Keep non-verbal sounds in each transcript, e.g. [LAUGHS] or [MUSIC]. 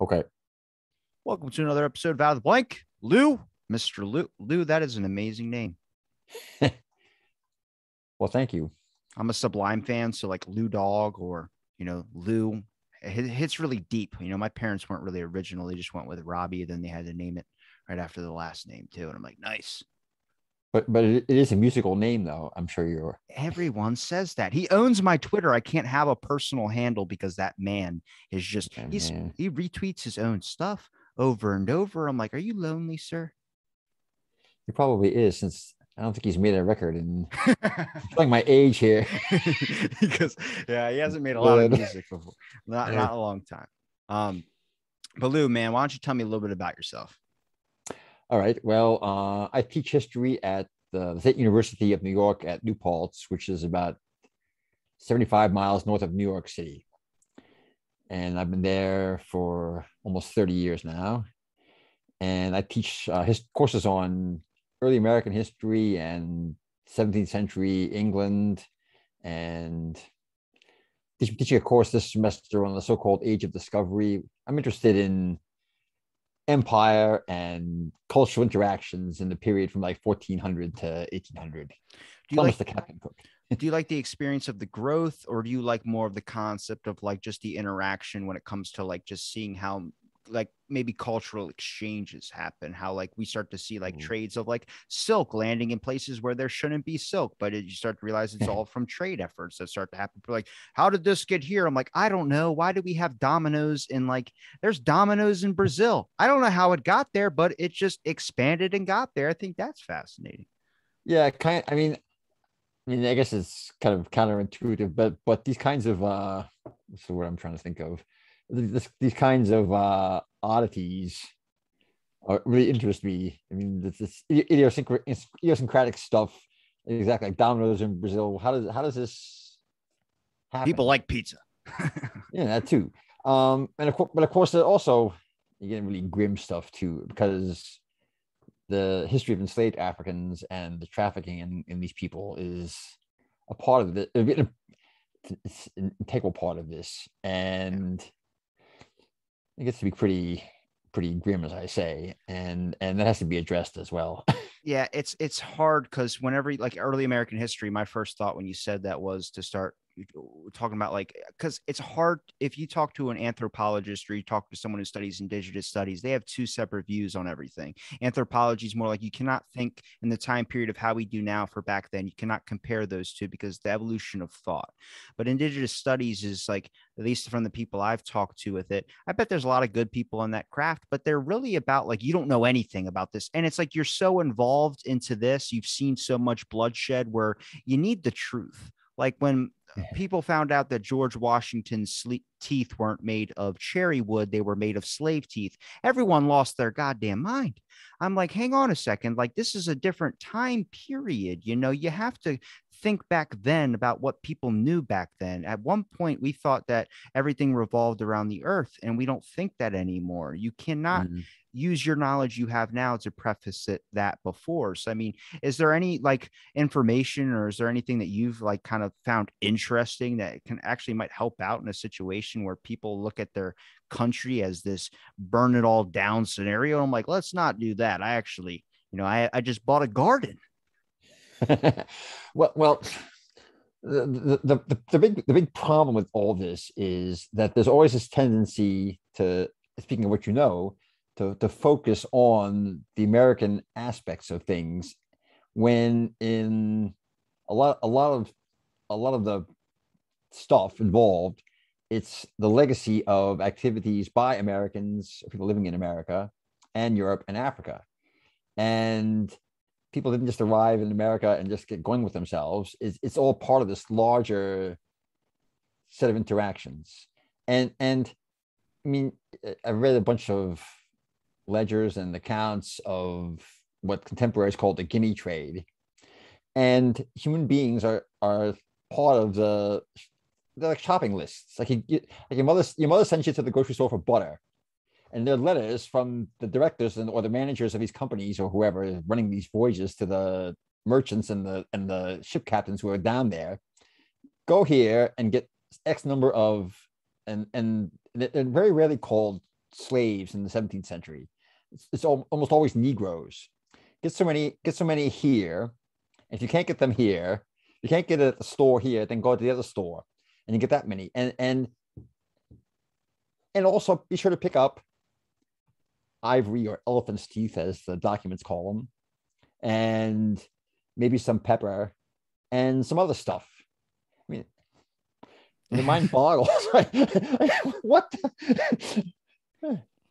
Okay. Welcome to another episode of Out of the Blank. Lou, Mr. Lou. Lou, that is an amazing name. [LAUGHS] Well, thank you. I'm a Sublime fan, so like Lou Dog or you know Lou, it hits really deep. You know, my parents weren't really original; they just went with Robbie. Then they had to name it right after the last name too, and I'm like, nice. But but it, is a musical name, though. I'm sure you're. Everyone says that he owns my Twitter. I can't have a personal handle because that man is just he's man. he retweets his own stuff over and over. I'm like, are you lonely, sir? He probably is, since I don't think he's made a record. And like [LAUGHS] my age here. [LAUGHS] because yeah, he hasn't made a lot of music before, not Yeah. not a long time. Um, but Lou, man, why don't you tell me a little bit about yourself? All right. Well, uh, I teach history at the State University of New York at New Paltz, which is about 75 miles north of New York City. And I've been there for almost 30 years now. And I teach uh, his courses on early American history and 17th century England. And teach- teaching a course this semester on the so called Age of Discovery. I'm interested in empire and cultural interactions in the period from like 1400 to 1800. Do you almost like the Captain Cook. [LAUGHS] do you like the experience of the growth, or do you like more of the concept of like just the interaction when it comes to like just seeing how like maybe cultural exchanges happen how like we start to see like Mm. trades of like silk landing in places where there shouldn't be silk but it, you start to realize it's all from trade efforts that start to happen like how did this get here i'm like i don't know why do we have dominoes in like there's dominoes in brazil i don't know how it got there but it just expanded and got there i think that's fascinating Yeah, kind. I mean, I mean, I guess it's kind of counterintuitive, but but these kinds of uh, what's the word I'm trying to think of? This, these kinds of uh, oddities are, really interest me. I mean, this, this idiosyncratic, idiosyncratic stuff, exactly like dominoes in Brazil. How does how does this happen? people like pizza [LAUGHS] yeah that too um and of course but of course also you get really grim stuff too because the history of enslaved africans and the trafficking in, in these people is a part of an integral part of this and it gets to be pretty pretty grim as i say and and that has to be addressed as well. [LAUGHS] Yeah it's it's hard because whenever like early american history my first thought when you said that was to start talking about like eh, because it's hard if you talk to an anthropologist or you talk to someone who studies indigenous studies they have two separate views on everything. Anthropology is more like you cannot think in the time period of how we do now for back then you cannot compare those two because the evolution of thought. But indigenous studies is like at least from the people i've talked to with it i bet there's a lot of good people in that craft but they're really about like you don't know anything about this. And it's like you're so involved into this you've seen so much bloodshed where you need the truth. Like when Mm-hmm. people found out that George Washington's sle- teeth weren't made of cherry wood, they were made of slave teeth. Everyone lost their goddamn mind. I'm like, hang on a second. Like, this is a different time period. You know, you have to think back then about what people knew back then. At one point, we thought that everything revolved around the earth, and we don't think that anymore. You cannot Mm. use your knowledge you have now to preface it that before. So, I mean, is there any like information or is there anything that you've like kind of found interesting that can actually might help out in a situation where people look at their country as this burn it all down scenario? I'm like, let's not do that. I actually, you know, I, I just bought a garden. [LAUGHS] well, well, the, the, the, the big the big problem with all this is that there's always this tendency to, speaking of what you know, to, to focus on the American aspects of things, when in a lot a lot of a lot of the stuff involved, it's the legacy of activities by Americans, people living in America, and Europe and Africa, and people didn't just arrive in America and just get going with themselves. It's, it's all part of this larger set of interactions. And and I mean, I read a bunch of ledgers and accounts of what contemporaries call the guinea trade. And human beings are are part of the they're like shopping lists. Like you, like your mother your mother sends you to the grocery store for butter and there are letters from the directors and or the managers of these companies or whoever is running these voyages to the merchants and the and the ship captains who are down there go here and get x number of and and they're very rarely called slaves in the 17th century. It's, it's al- almost always Negroes. Get so many, get so many here. If you can't get them here, you can't get it at the store here, then go to the other store and you get that many. And and and also be sure to pick up ivory or elephant's teeth, as the documents call them, and maybe some pepper and some other stuff. I mean, [LAUGHS] the mind boggles. what?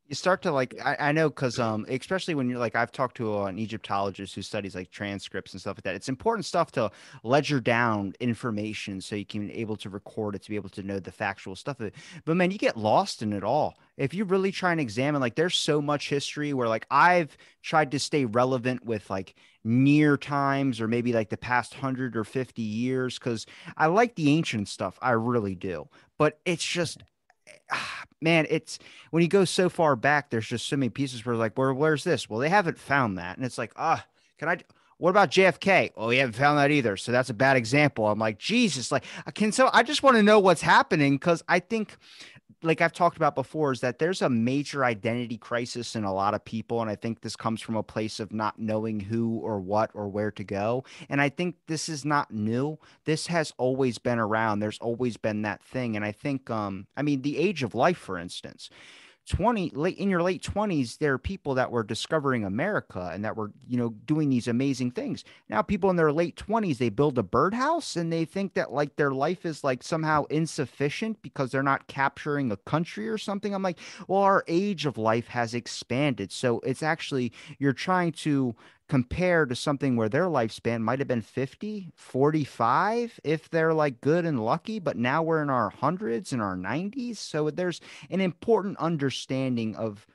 You start to like I, I know because um especially when you're like I've talked to an Egyptologist who studies like transcripts and stuff like that. It's important stuff to ledger down information so you can be able to record it to be able to know the factual stuff of it. But man, you get lost in it all. If you really try and examine like there's so much history where like I've tried to stay relevant with like near times or maybe like the past 100 or 50 years cuz I like the ancient stuff. I really do. But it's just [SIGHS] man, it's when you go so far back, there's just so many pieces where like, where where's this? Well, they haven't found that, and it's like, ah, can I? What about JFK? Oh, we haven't found that either. So that's a bad example. I'm like, Jesus, like, I can so I just want to know what's happening because I think like I've talked about before, is that there's a major identity crisis in a lot of people. And I think this comes from a place of not knowing who or what or where to go. And I think this is not new. This has always been around. There's always been that thing. And I think, um, I mean, the age of life, for instance, 20 late in your late 20s there are people that were discovering america and that were you know doing these amazing things. Now people in their late 20s they build a birdhouse and they think that like their life is like somehow insufficient because they're not capturing a country or something. I'm like well our age of life has expanded. So it's actually you're trying to compared to something where their lifespan might have been 50, 45 if they're like good and lucky, but now we're in our hundreds and our 90s. So there's an important understanding of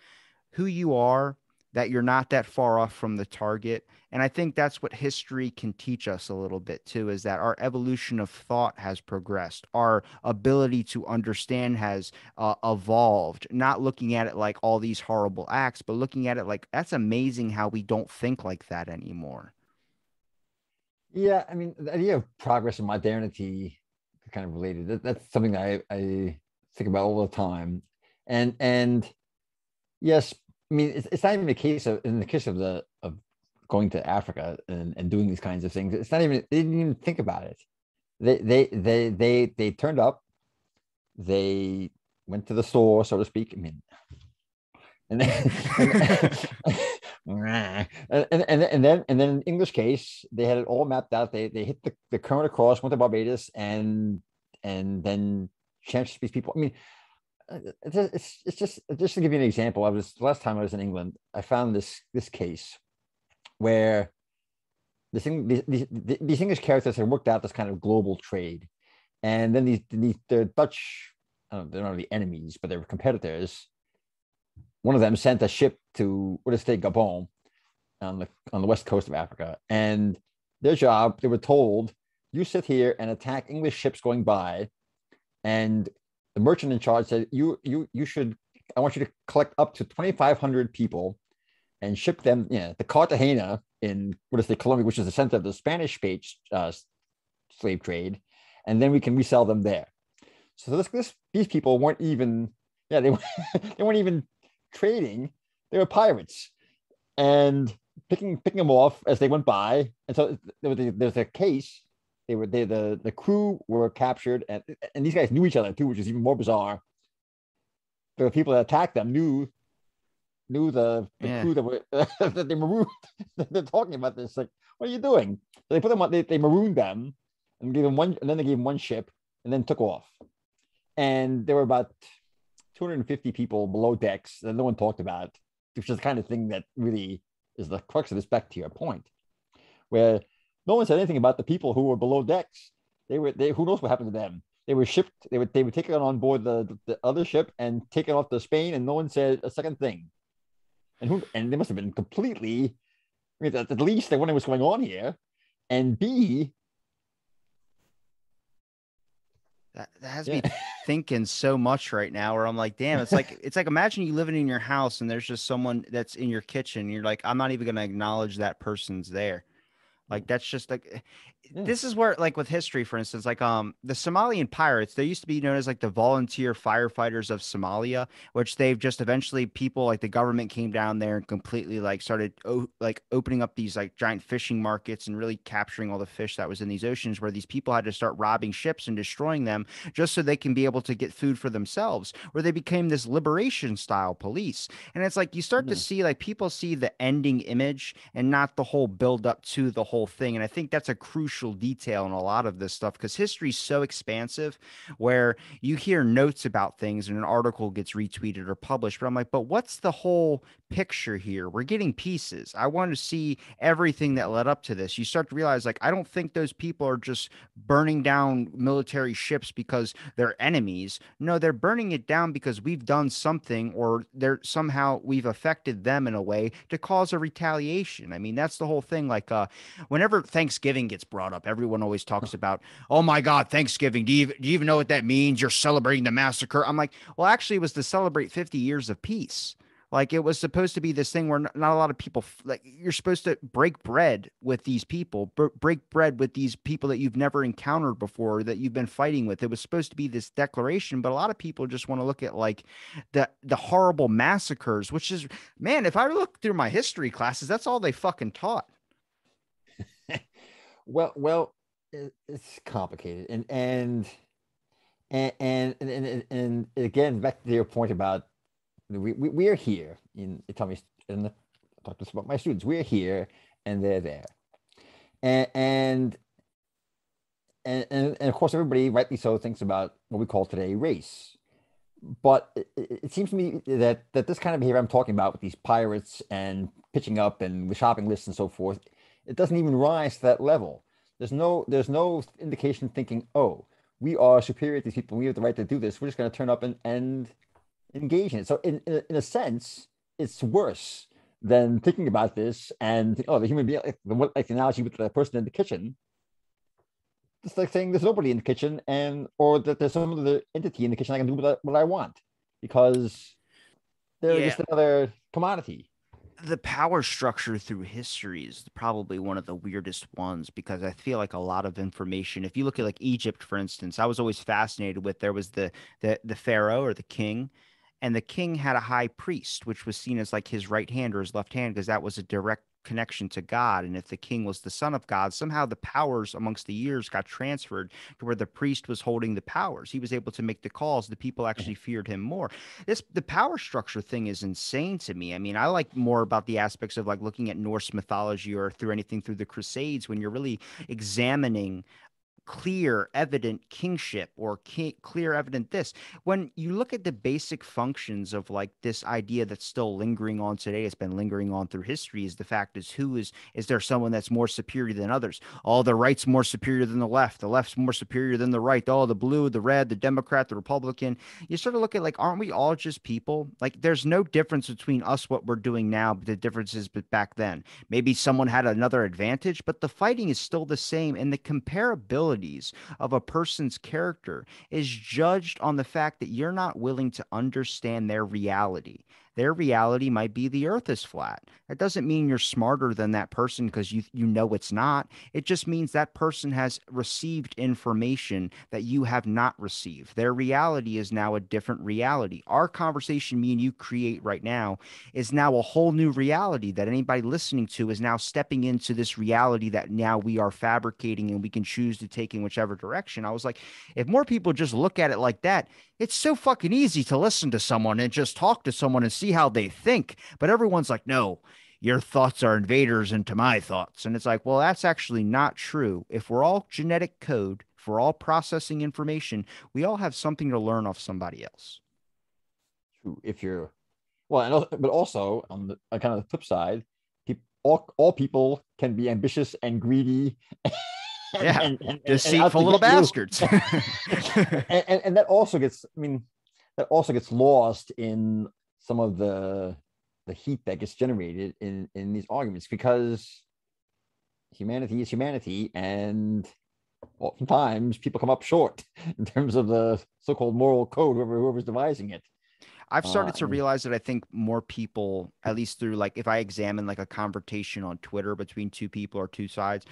who you are, that you're not that far off from the target. And I think that's what history can teach us a little bit too is that our evolution of thought has progressed. Our ability to understand has uh, evolved, not looking at it like all these horrible acts, but looking at it like that's amazing how we don't think like that anymore. Yeah. I mean, the idea of progress and modernity kind of related. That, that's something that I, I think about all the time. And, and, yes, I mean, it's, it's not even a case of in the case of the of going to Africa and, and doing these kinds of things. It's not even they didn't even think about it. They they they they they turned up. They went to the store, so to speak. I mean, and then, and, and, and, and then and then in English case, they had it all mapped out. They they hit the, the current across, went to Barbados, and and then changed these people. I mean, it's, just just to give you an example. I was last time I was in England. I found this this case where this thing these, these, these English characters had worked out this kind of global trade, and then these, the Dutch they're not really enemies, but they were competitors. One of them sent a ship to what is it, Gabon on the on the west coast of Africa, and their job they were told you sit here and attack English ships going by, and the merchant in charge said, "You you you should. I want you to collect up to 2,500 people and ship them you know, to Cartagena in what is the Colombia, which is the center of the Spanish uh, slave trade, and then we can resell them there." So this, this these people weren't even yeah they [LAUGHS] they weren't even trading; they were pirates, and picking picking them off as they went by. And so there was a, there was a case they were they the the crew were captured, and and these guys knew each other too, which is even more bizarre. The people that attacked them knew knew the, the yeah. crew that were [LAUGHS] that they marooned. [LAUGHS] They're talking about this like, what are you doing? So they put them on. They, they marooned them and gave them one, and then they gave them one ship, and then took off. And there were about 250 people below decks that no one talked about, which is the kind of thing that really is the crux of this back to your point, where no one said anything about the people who were below decks. They were they who knows what happened to them. They were shipped. They were they were taken on board the, the other ship and taken off to Spain, and no one said a second thing. And who and they must have been completely. I mean, at, at least they wondering what's going on here, and B. That, that has yeah. me [LAUGHS] thinking so much right now where I'm like, damn, it's like [LAUGHS] it's like imagine you living in your house and there's just someone that's in your kitchen. you're like, I'm not even gonna acknowledge that person's there. Like that's just like eh, this is where like with history for instance like um the somalian pirates they used to be known as like the volunteer firefighters of somalia which they've just eventually people like the government came down there and completely like started o- like opening up these like giant fishing markets and really capturing all the fish that was in these oceans where these people had to start robbing ships and destroying them just so they can be able to get food for themselves where they became this liberation style police. And it's like you start to Mm. see like people see the ending image and not the whole build up to the whole thing. And i think that's a crucial detail in a lot of this stuff because history is so expansive where you hear notes about things and an article gets retweeted or published but i'm like but what's the whole picture here. We're getting pieces. I want to see everything that led up to this. You start to realize like i don't think those people are just burning down military ships because they're enemies. No they're burning it down because we've done something or they're somehow we've affected them in a way to cause a retaliation. I mean that's the whole thing like uh whenever thanksgiving gets brought up everyone always talks about oh my god thanksgiving do you, do you even know what that means? You're celebrating the massacre. I'm like well actually it was to celebrate 50 years of peace like it was supposed to be this thing where not a lot of people like you're supposed to break bread with these people, br- break bread with these people that you've never encountered before that you've been fighting with. It was supposed to be this declaration, but a lot of people just want to look at like the the horrible massacres, which is man, if I look through my history classes, that's all they fucking taught. [LAUGHS] Well, well, it's complicated, and and and and, and, and again, back to your point about we we, we are here in in the I talk about my students. We're here, and they're there, and and. And, and, and of course, everybody, rightly so, thinks about what we call today race. But it, it seems to me that that this kind of behavior I'm talking about with these pirates and pitching up and with shopping lists and so forth, it doesn't even rise to that level. There's no there's no indication thinking, oh, we are superior to these people. We have the right to do this. We're just going to turn up and, and engage in it. So in, in, a- in a sense, it's worse than thinking about this and oh, the human being, like the, what- like the analogy with the person in the kitchen. It's like saying there's nobody in the kitchen and or that there's some other entity in the kitchen I can do what I, what I want because they're Yeah. just another commodity. the power structure through history is probably one of the weirdest ones because I feel like a lot of information. If you look at like Egypt, for instance, I was always fascinated with there was the the the pharaoh or the king, and the king had a high priest, which was seen as like his right hand or his left hand because that was a direct connection to God. And if the king was the son of God, somehow the powers amongst the years got transferred to where the priest was holding the powers. He was able to make the calls. The people mm-hmm. actually feared him more this the power structure thing is insane to me. I mean, I like more about the aspects of like looking at Norse mythology or through anything through the Crusades when you're really examining clear evident kingship or ki- clear evident this. When you look at the basic functions of like this idea that's still lingering on today it's been lingering on through history is the fact is who is is there someone that's more superior than others? Oh the right's more superior than the left. The left's more superior than the right. Oh the blue the red the democrat the republican. You sort of look at like aren't we all just people? Like there's no difference between us what we're doing now but the difference is but back then. Maybe someone had another advantage but the fighting is still the same and the comparabilities of a person's character is judged on the fact that you're not willing to understand their reality their reality might be the earth is flat. That doesn't mean you're smarter than that person because you you know it's not. It just means that person has received information that you have not received. Their reality is now a different reality. Our conversation me and you create right now is now a whole new reality that anybody listening to is now stepping into this reality that now we are fabricating and we can choose to take in whichever direction. I was like, if more people just look at it like that, it's so fucking easy to listen to someone and just talk to someone and see how they think. But everyone's like, no, your thoughts are invaders into my thoughts. And it's like, well, that's actually not true. If we're all genetic code, if we're all processing information, we all have something to learn off somebody else. True, if you're well, and also, but also on the on kind of the flip side, people all, all people can be ambitious and greedy. [LAUGHS] Yeah, [LAUGHS] and, and- and- Deceitful little bastards. [LAUGHS] and, and, and that also gets i mean that also gets lost in some of the the heat that gets generated in in these arguments because humanity is humanity and oftentimes people come up short [LAUGHS] in terms of the so-called moral code whoever whoever's devising it I've started Uh, to realize that I think more people, at least through like if I examine like a conversation on Twitter between two people or two sides,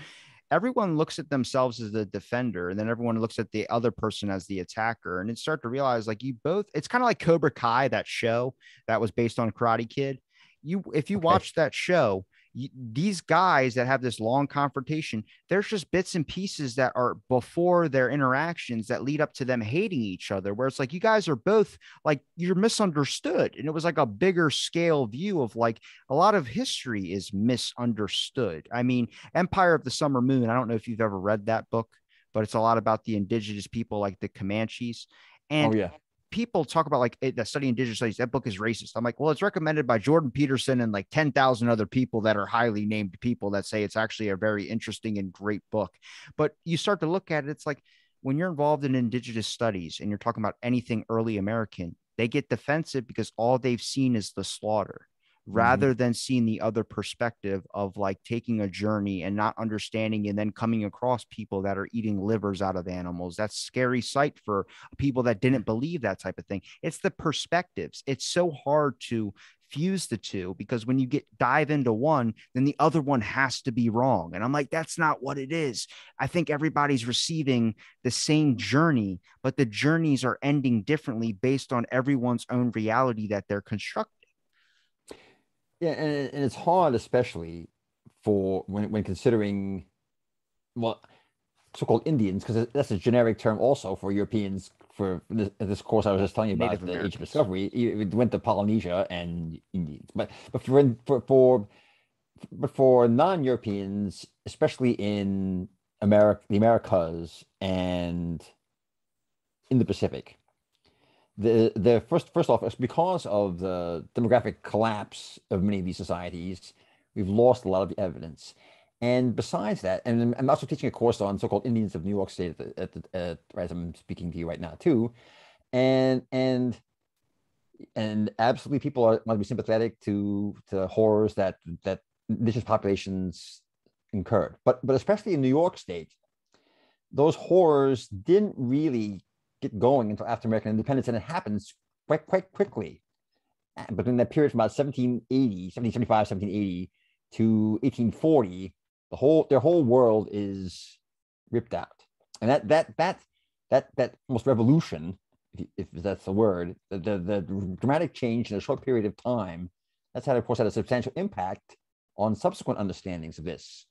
everyone looks at themselves as the defender and then everyone looks at the other person as the attacker and it start to realize like you both it's kind of like cobra kai that show that was based on karate kid you if you okay. watch that show these guys that have this long confrontation, there's just bits and pieces that are before their interactions that lead up to them hating each other, where it's like you guys are both like you're misunderstood. And it was like a bigger scale view of like a lot of history is misunderstood. I mean, Empire of the Summer Moon, I don't know if you've ever read that book, but it's a lot about the indigenous people like the Comanches. And oh, yeah people talk about like that study in indigenous studies that book is racist i'm like well it's recommended by jordan peterson and like 10,000 other people that are highly named people that say it's actually a very interesting and great book but you start to look at it it's like when you're involved in indigenous studies and you're talking about anything early american they get defensive because all they've seen is the slaughter. Rather mm-hmm. than seeing the other perspective of like taking a journey and not understanding and then coming across people that are eating livers out of animals. That's scary sight for people that didn't believe that type of thing. It's the perspectives. It's so hard to fuse the two because when you get dive into one, then the other one has to be wrong. And I'm like, that's not what it is. I think everybody's receiving the same journey, but the journeys are ending differently based on everyone's own reality that they're constructing. Yeah, and, and it's hard, especially for when when considering well, so-called Indians, because that's a generic term also for Europeans. For this, this course I was just telling you about, Native the Age of Discovery, it went to Polynesia and Indians. But but for for for, but for non-Europeans, especially in America, the Americas, and in the Pacific, the the first first off, it's because of the demographic collapse of many of these societies, we've lost a lot of evidence. And besides that, and I'm also teaching a course on so-called Indians of New York State at the, at the, at, as I'm speaking to you right now too, and and and absolutely people are want to be sympathetic to to horrors that that indigenous populations incurred, but but especially in New York State, those horrors didn't really get going until after American independence, and it happens quite quite quickly. But in that period from about 1780, 1775, 1780 to 1840, the whole their whole world is ripped out, and that that that that that almost revolution, if, if that's the word, the, the, the dramatic change in a short period of time, that's had of course had a substantial impact on subsequent understandings of this.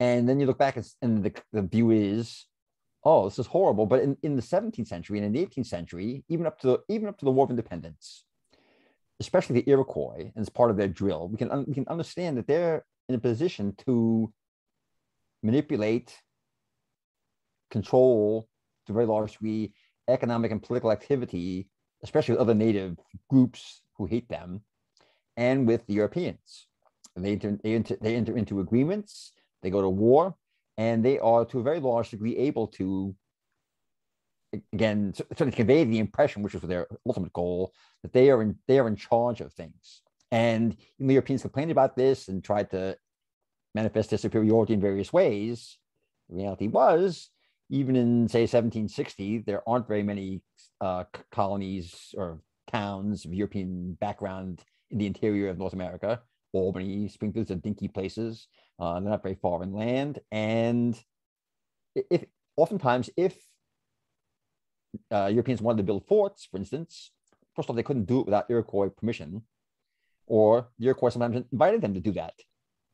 And then you look back and the, the view is oh, this is horrible. But in, in the 17th century and in the 18th century, even up to the, even up to the War of Independence, especially the Iroquois, and as part of their drill, we can we can understand that they're in a position to manipulate, control to a very large degree economic and political activity, especially with other native groups who hate them, and with the Europeans. They enter, they enter, they enter into agreements. They go to war and they are to a very large degree able to again sort of convey the impression which was their ultimate goal that they are in they are in charge of things. And the europeans complained about this and tried to manifest their superiority in various ways. The reality was even in say 1760 there aren't very many uh, colonies or towns of european background in the interior of north america albany springfield's and dinky places uh, they're not very far inland, and if oftentimes if uh, Europeans wanted to build forts, for instance, first of all, they couldn't do it without Iroquois permission, or the Iroquois sometimes invited them to do that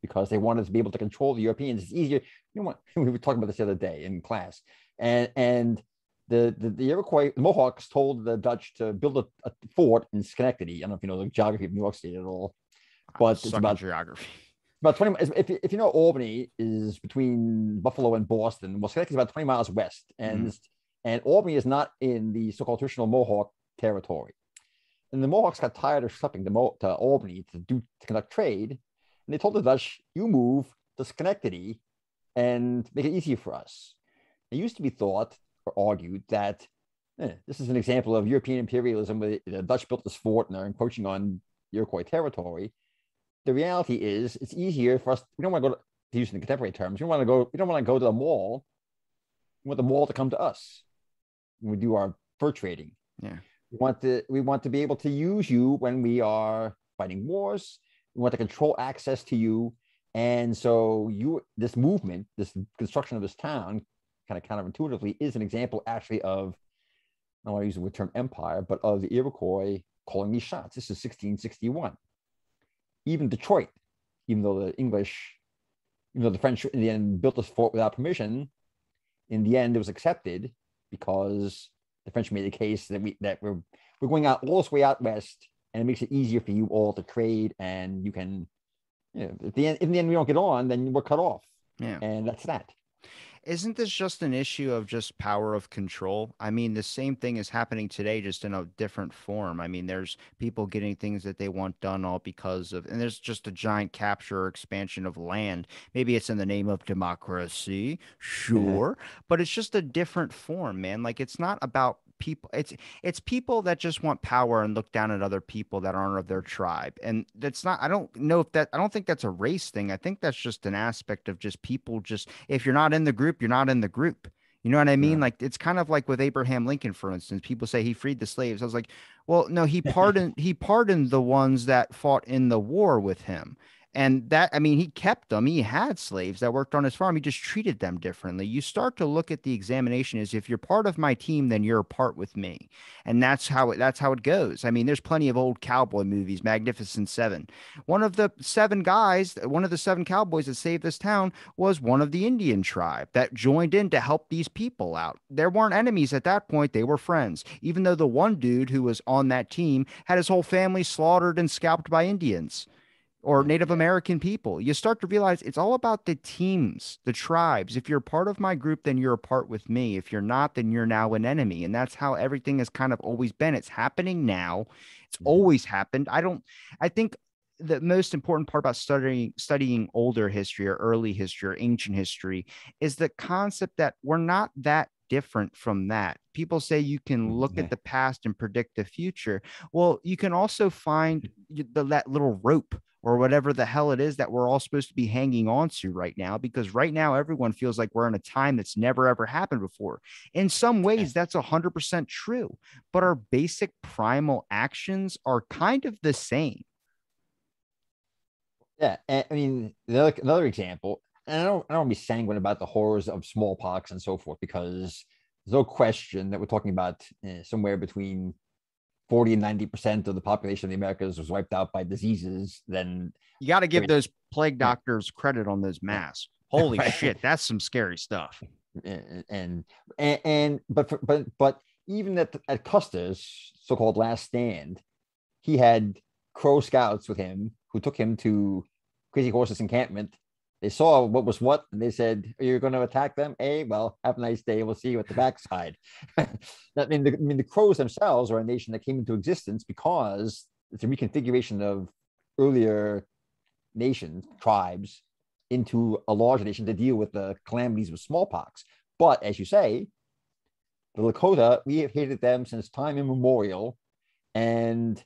because they wanted to be able to control the Europeans. It's easier. You know what? [LAUGHS] We were talking about this the other day in class, and and the the, the Iroquois the Mohawks told the Dutch to build a, a, fort in Schenectady. I don't know if you know the geography of New York State at all, but it's about geography. [LAUGHS] about 20 if, if you know albany is between buffalo and boston well schenectady is about 20 miles west and mm. and albany is not in the so-called traditional mohawk territory. And the mohawks got tired of shipping to, Mo- to albany to do to conduct trade and they told the dutch you move to schenectady and make it easier for us. It used to be thought or argued that eh, this is an example of european imperialism where the dutch built this fort and they're encroaching on iroquois territory the reality is it's easier for us. We don't want to go to, to use in contemporary terms. We don't want to go. We don't want to go to the mall. We want the mall to come to us when we do our fur trading. Yeah. We want to. We want to be able to use you when we are fighting wars. We want to control access to you, And so you this movement, this construction of this town, kind of counterintuitively, is an example actually of I don't want to use the term empire, but of the Iroquois calling these shots. This is 1661. Even Detroit, even though the English, even though the French in the end built this fort without permission, in the end it was accepted because the French made the case that we that we're we're going out all this way out west, and it makes it easier for you all to trade, and you can, you know, at the end, in the end we don't get on, then we're cut off. Yeah, and that's that isn't this just an issue of just power of control? I mean, the same thing is happening today, just in a different form. I mean, there's people getting things that they want done all because of, and there's just a giant capture or expansion of land. Maybe it's in the name of democracy, mm-hmm. sure, but it's just a different form, man. Like, it's not about people it's it's people that just want power and look down at other people that aren't of their tribe. And that's not i don't know if that i don't think that's a race thing. I think that's just an aspect of just people just if you're not in the group you're not in the group. You know what i mean? Yeah. like it's kind of like with abraham lincoln for instance. People say he freed the slaves. I was like well no he [LAUGHS] pardoned he pardoned the ones that fought in the war with him and that, I mean, he kept them. He had slaves that worked on his farm. He just treated them differently. You start to look at the examination as if you're part of my team, then you're a part with me. And that's how it, that's how it goes. I mean, there's plenty of old cowboy movies, Magnificent Seven. One of the seven guys, one of the seven cowboys that saved this town was one of the Indian tribe that joined in to help these people out. There weren't enemies at that point. They were friends, even though the one dude who was on that team had his whole family slaughtered and scalped by Indians or Native American people. You start to realize it's all about the teams, the tribes. If you're part of my group, then you're a part with me. If you're not, then you're now an enemy. And that's how everything has kind of always been. It's happening now. It's mm-hmm. always happened. I don't, I think the most important part about studying studying older history or early history or ancient history is the concept that we're not that different from that. People say you can look at the past and predict the future. Well, you can also find the, that little rope or whatever the hell it is that we're all supposed to be hanging on to right now because right now everyone feels like we're in a time that's never ever happened before. In some ways that's 100% true but our basic primal actions are kind of the same. Yeah i mean another, another example and I don't, I don't want to be sanguine about the horrors of smallpox and so forth because there's no question that we're talking about uh, somewhere between 40 and 90% of the population of the Americas was wiped out by diseases, then you got to give those plague doctors credit on those masks. Holy [LAUGHS] right. shit, that's some scary stuff. And and, and but for, but but even at at Custer's so-called last stand, he had Crow scouts with him who took him to Crazy Horse's encampment they saw what was what and they said you're going to attack them? Hey well have a nice day we'll see you at the backside. [LAUGHS] I mean the, I mean the crows themselves are a nation that came into existence because it's a reconfiguration of earlier nations tribes into a larger nation to deal with the calamities of smallpox. But as you say the lakota we have hated them since time immemorial and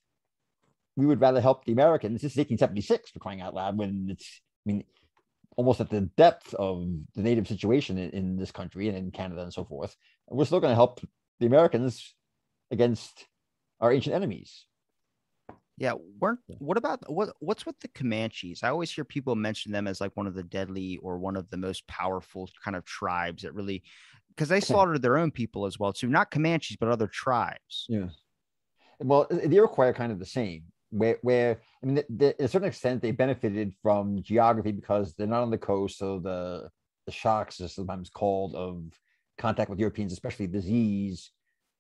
we would rather help the americans. This is 1876 for crying out loud when it's i mean almost at the depth of the native situation in, in this country and in Canada and so forth. we're still going to help the Americans against our ancient enemies. Yeah, weren't what about what what's with the Comanches? I always hear people mention them as like one of the deadly or one of the most powerful kind of tribes that really because they slaughtered their own people as well too, not Comanches but other tribes. Yeah. Well, the Iroquois are kind of the same where where I mean, the, the, to a certain extent, they benefited from geography because they're not on the coast, so the the shocks, as sometimes called, of contact with Europeans, especially disease,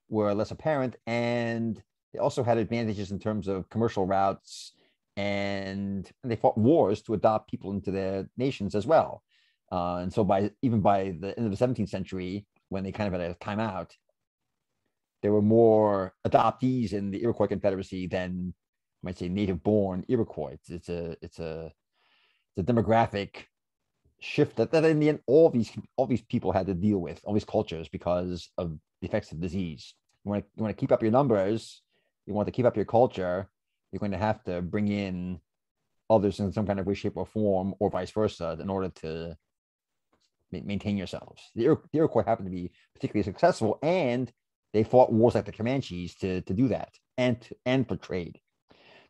were less apparent, and they also had advantages in terms of commercial routes, and, and they fought wars to adopt people into their nations as well. Uh, and so, by even by the end of the 17th century, when they kind of had a timeout, there were more adoptees in the Iroquois Confederacy than might say native born Iroquois. It's, it's a it's a it's a demographic shift that, that in the end all these all these people had to deal with, all these cultures because of the effects of disease. You want to you want to keep up your numbers, you want to keep up your culture, you're going to have to bring in others in some kind of way, shape, or form, or vice versa, in order to maintain yourselves. The, the Iroquois happened to be particularly successful, and they fought wars like the Comanches to, to do that and and for trade.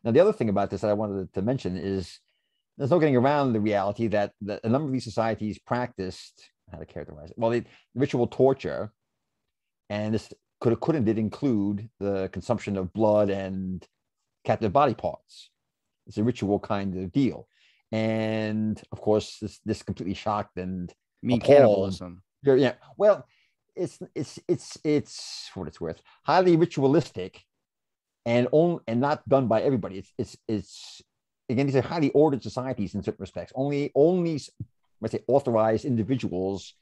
Now, the other thing about this that I wanted to mention is there's no getting around the reality that, that a number of these societies practiced how to characterize it. Well, they ritual torture, and this could have could and did include the consumption of blood and captive body parts. It's a ritual kind of deal, and of course, this this completely shocked and I mean cannibalism. Yeah, yeah. Well, it's it's it's it's what it's worth, highly ritualistic, and on and not done by everybody. It's it's it's again these are highly ordered societies in certain respects. Only only let's say authorized individuals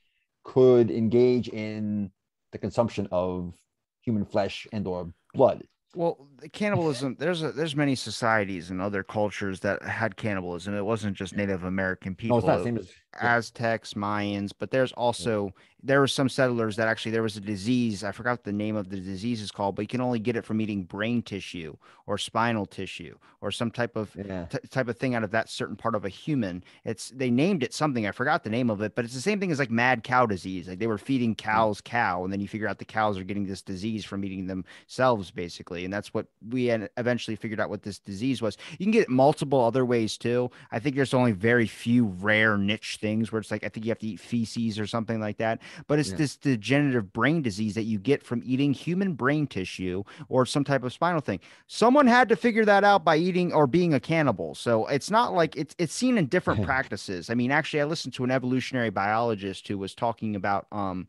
could engage in the consumption of human flesh and or blood. Well, the cannibalism. There's a there's many societies and other cultures that had cannibalism. It wasn't just Native American people. No, it's not the same as Aztecs, Mayans, but there's also there were some settlers that actually there was a disease. I forgot the name of the disease is called, but you can only get it from eating brain tissue or spinal tissue or some type of yeah. t- type of thing out of that certain part of a human. It's they named it something. I forgot the name of it, but it's the same thing as like mad cow disease. Like they were feeding hmm. cows cow, and then you figure out the cows are getting this disease from eating themselves, basically. And that's what we eventually figured out what this disease was. You can get it multiple other ways too. I think there's only very few rare niche things where it's like I think you have to eat feces or something like that. But it's Yeah. this degenerative brain disease that you get from eating human brain tissue or some type of spinal thing. Someone had to figure that out by eating or being a cannibal. So it's not like it's it's seen in different [LAUGHS] practices. I mean, actually, I listened to an evolutionary biologist who was talking about um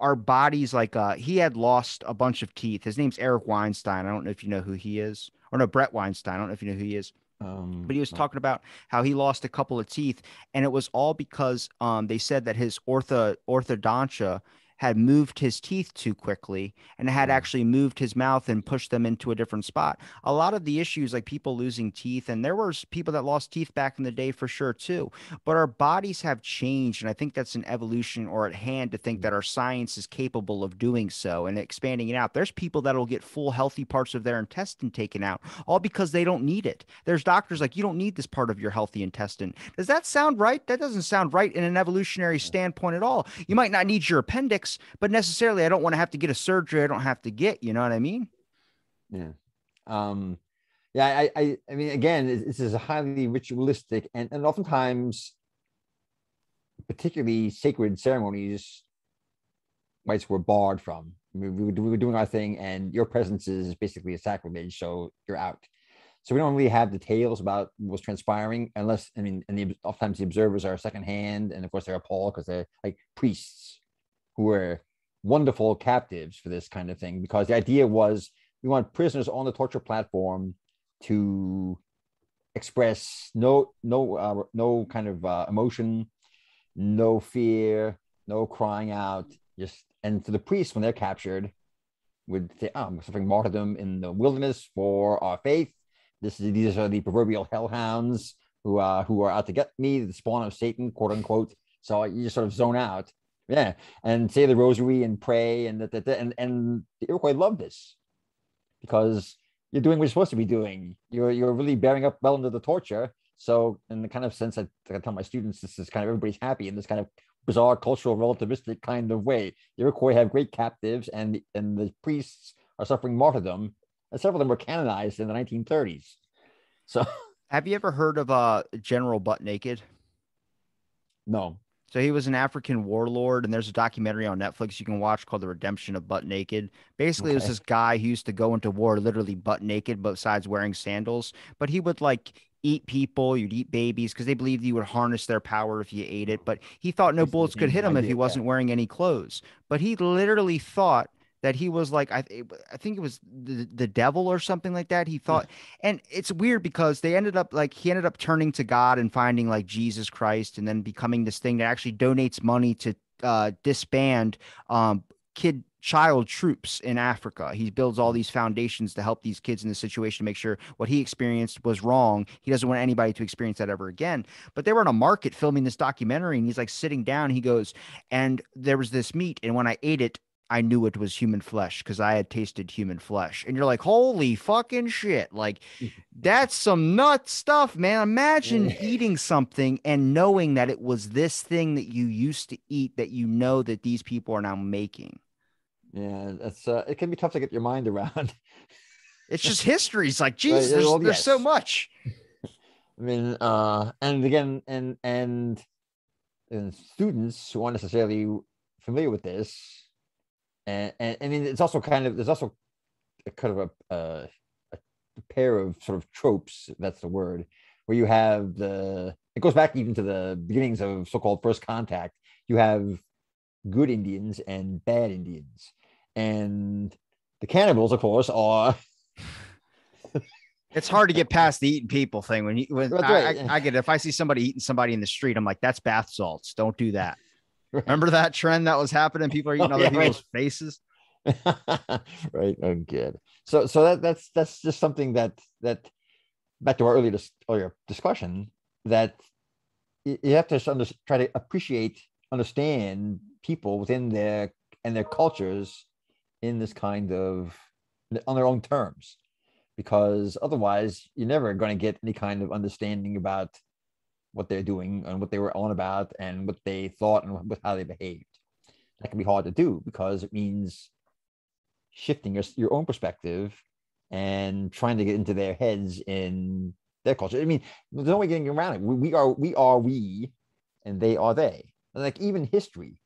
our bodies like uh he had lost a bunch of teeth. His name's Eric Weinstein. I don't know if you know who he is. Or no, Bret Weinstein. I don't know if you know who he is Um, but he was no. talking about how he lost a couple of teeth and it was all because um they said that his ortho orthodontia had moved his teeth too quickly and had Mm. actually moved his mouth and pushed them into a different spot. A lot of the issues like people losing teeth and there was people that lost teeth back in the day for sure too. But our bodies have changed and I think that's an evolution or at hand to think that our science is capable of doing so and expanding it out. There's people that'll get full healthy parts of their intestine taken out all because they don't need it. There's doctors like, you don't need this part of your healthy intestine. Does that sound right? That doesn't sound right in an evolutionary standpoint at all. You might not need your appendix, but necessarily, I don't want to have to get a surgery I don't have to get. You know what I mean? Yeah. Um, yeah, I, I, I mean, again, this is a highly ritualistic and, and oftentimes, particularly sacred ceremonies, whites were barred from. We, we, were- we were doing our thing, and your presence is basically a sacrilege, so you're out. So we don't really have details about what was transpiring, unless I mean, and the, oftentimes the observers are secondhand, and of course they're appalled because they're like priests who were wonderful captives for this kind of thing. Because the idea was we want prisoners on the torture platform to express no no uh, no kind of uh, emotion, no fear, no crying out. Just and for the priests when they're captured, would say, "Oh, I'm suffering martyrdom in the wilderness for our faith. This is these are the proverbial hellhounds who uh who are out to get me, the spawn of Satan, quote unquote." So you just sort of zone out, yeah, and say the rosary and pray, and that, that, that and and the Iroquois love this because you're doing what you're supposed to be doing. You're you're really bearing up well under the torture. So in the kind of sense that I tell my students, this is kind of everybody's happy in this kind of bizarre cultural relativistic kind of way. The Iroquois have great captives, and and the priests are suffering martyrdom. And several of them were canonized in the 1930s. So [LAUGHS] Have you ever heard of uh General Butt Naked? no, So he was an African warlord, and there's a documentary on Netflix you can watch called The Redemption of Butt Naked. Basically, it was this guy who used to go into war literally butt naked, besides wearing sandals. But he would like eat people, you'd eat babies because they believed you would harness their power if you ate it. But he thought no bullets could hit him if he wasn't wearing any clothes. But he literally thought that he was like I, I think it was the, the devil or something like that. He thought, and it's weird because they ended up like he ended up turning to God and finding like Jesus Christ, and then becoming this thing that actually donates money to uh, disband um, kid child troops in Africa. He builds all these foundations to help these kids in this situation to make sure what he experienced was wrong. He doesn't want anybody to experience that ever again. But they were in a market filming this documentary, and he's like sitting down. He goes, and there was this meat, and when I ate it, I knew it was human flesh because I had tasted human flesh. And you're like, holy fucking shit. Like, that's some nut stuff, man. Imagine eating something and knowing that it was this thing that you used to eat that you know that these people are now making. yeah, it's uh, it can be tough to get your mind around. [LAUGHS] It's just history. It's like, Jesus, there's, well, there's so much. I mean, uh, and again, and and and students who aren't necessarily familiar with this, and, and I mean, it's also kind of there's also a kind of a, a, a pair of sort of tropes. That's the word where you have the it goes back even to the beginnings of so-called first contact. You have good Indians and bad Indians, and the cannibals, of course, are. it's hard to get past the eating people thing when you when I, right. I, I get it. if I see somebody eating somebody in the street, I'm like, that's bath salts. Don't do that. Remember that trend that was happening? People are eating Oh, other yeah, people's [LAUGHS] right. faces. right. Oh, good. So, so that that's that's just something that that back to our earlier dis- earlier discussion that you have to just under, try to appreciate, understand people within their and their cultures in this kind of on their own terms, because otherwise you're never going to get any kind of understanding about what they're doing and what they were on about and what they thought and what, how they behaved. That can be hard to do because it means shifting your, your own perspective and trying to get into their heads in their culture. I mean, there's no way getting around it. We, we are we are we, and they are they. Like even history,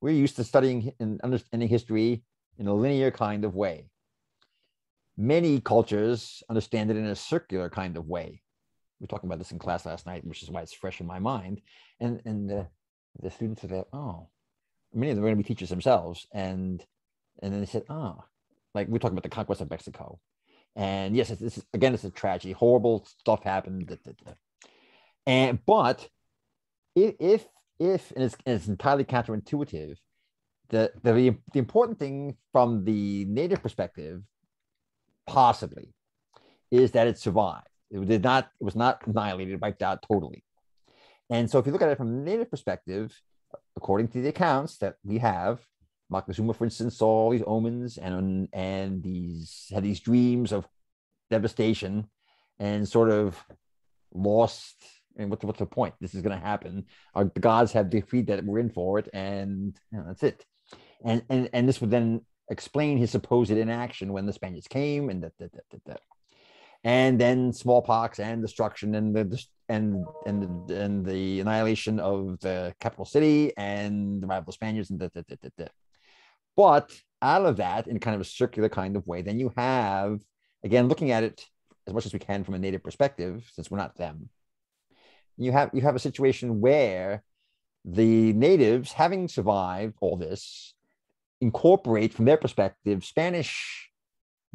we're used to studying and understanding history in a linear kind of way. Many cultures understand it in a circular kind of way. We were talking about this in class last night, which is why it's fresh in my mind. And and the, the students are there, oh, many of them are going to be teachers themselves, and and then they said, oh, like we're talking about the conquest of Mexico, and yes, this is, again, it's a tragedy. Horrible stuff happened. da, da, da. And but if if if and it's, and it's entirely counterintuitive, the, the the important thing from the native perspective, possibly, is that it survived. It did not. It was not annihilated, wiped out totally. And so, if you look at it from the native perspective, according to the accounts that we have, Moctezuma, for instance, saw all these omens and and these had these dreams of devastation, and sort of lost. And what's what's the point? This is going to happen. Our the gods have decreed that we're in for it, and you know, that's it. And and and this would then explain his supposed inaction when the Spaniards came, and that that that that. And then smallpox and destruction and the and and and the annihilation of the capital city and the rival Spaniards and that that that that. that. But out of that, in kind of a circular kind of way, then you have, again, looking at it as much as we can from a native perspective, since we're not them, you have you have a situation where the natives, having survived all this, incorporate from their perspective Spanish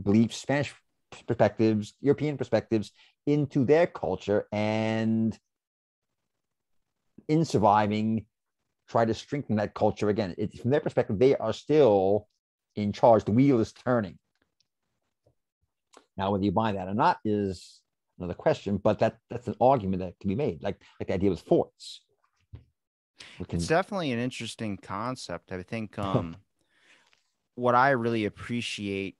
beliefs, Spanish perspectives, European perspectives into their culture, and in surviving, try to strengthen that culture again. It, from their perspective, they are still in charge. The wheel is turning. Now, whether you buy that or not is another question, but that that's an argument that can be made, like like the idea with forts. Can, It's definitely an interesting concept. I think [LAUGHS] um, what I really appreciate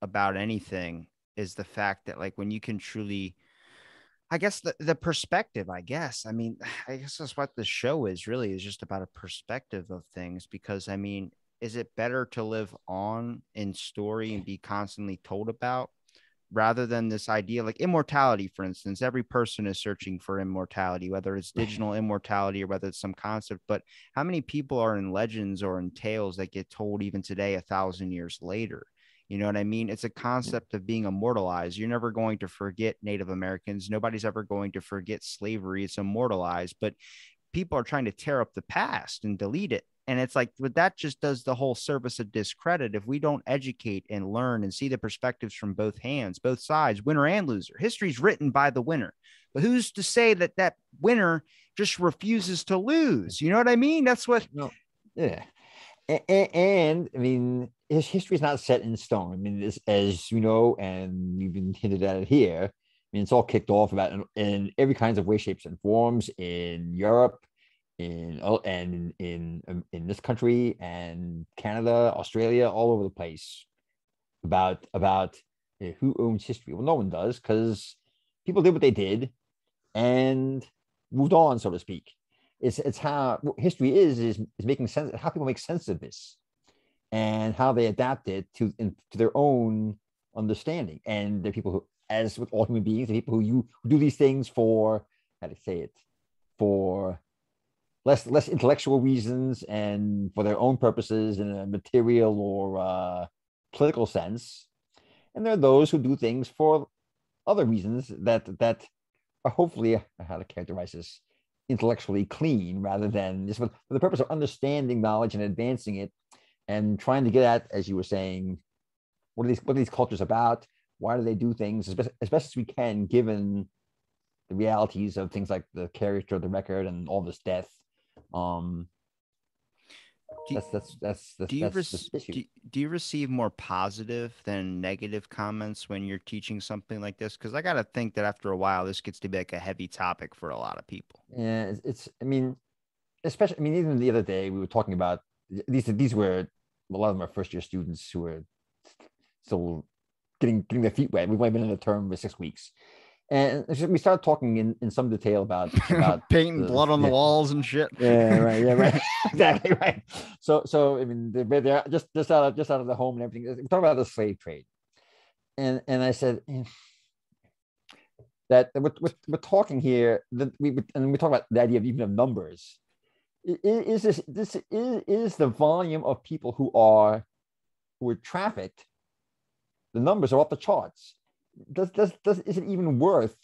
about anything is the fact that like when you can truly I guess the, the perspective, I guess. I mean, [SIGHS] I guess that's what the show is really is just about a perspective of things because I mean, is it better to live on in story and be constantly told about rather than this idea like immortality, for instance? Every person is searching for immortality, whether it's digital immortality or whether it's some concept. But how many people are in legends or in tales that get told even today, a thousand years later? You know what I mean? It's a concept of being immortalized. You're never going to forget Native Americans. Nobody's ever going to forget slavery. It's immortalized, but people are trying to tear up the past and delete it. And it's like, but that just does the whole service of discredit if we don't educate and learn and see the perspectives from both hands, both sides, winner and loser. History's written by the winner. But who's to say that that winner just refuses to lose? You know what I mean? That's what No. yeah. A- a- And, I mean, his history is not set in stone. I mean, this, as you know, and we've been hinted at it here. I mean, it's all kicked off about in, in every kinds of way, shapes, and forms in Europe, in oh, and in um, in this country and Canada, Australia, all over the place about about uh, who owns history. Well, no one does because people did what they did and moved on, so to speak. It's it's how history is is is making sense how people make sense of this and how they adapt it to in, to their own understanding. And are people who as with all human beings, the people who you who do these things for how to say it, for less less intellectual reasons and for their own purposes in a material or uh, political sense, and there are those who do things for other reasons that that are hopefully how to characterize this intellectually clean rather than just for, for the purpose of understanding knowledge and advancing it and trying to get at, as you were saying, what are these what are these cultures about? Why do they do things as best as, best as we can, given the realities of things like the character of the record and all this death. Um, do, that's that's that's, that's do you, that's do, do, you receive more positive than negative comments when you're teaching something like this? Because I got to think that after a while, this gets to be like a heavy topic for a lot of people. Yeah, it's, it's I mean, especially I mean, even the other day we were talking about these. These were a lot of them are first year students who are still getting getting their feet wet. We've only been in the term for six weeks, and we started talking in, in some detail about, [LAUGHS] about painting blood on yeah. the walls and shit. Yeah, right. Yeah, right. [LAUGHS] [LAUGHS] exactly right. So, so I mean, they're, they're just just out of just out of the home and everything. We talk about the slave trade, and and I said eh, that we're, we're, we're talking here that we and we talk about the idea of even of numbers. Is this this is is the volume of people who are who are trafficked? The numbers are off the charts. Does does does is it even worth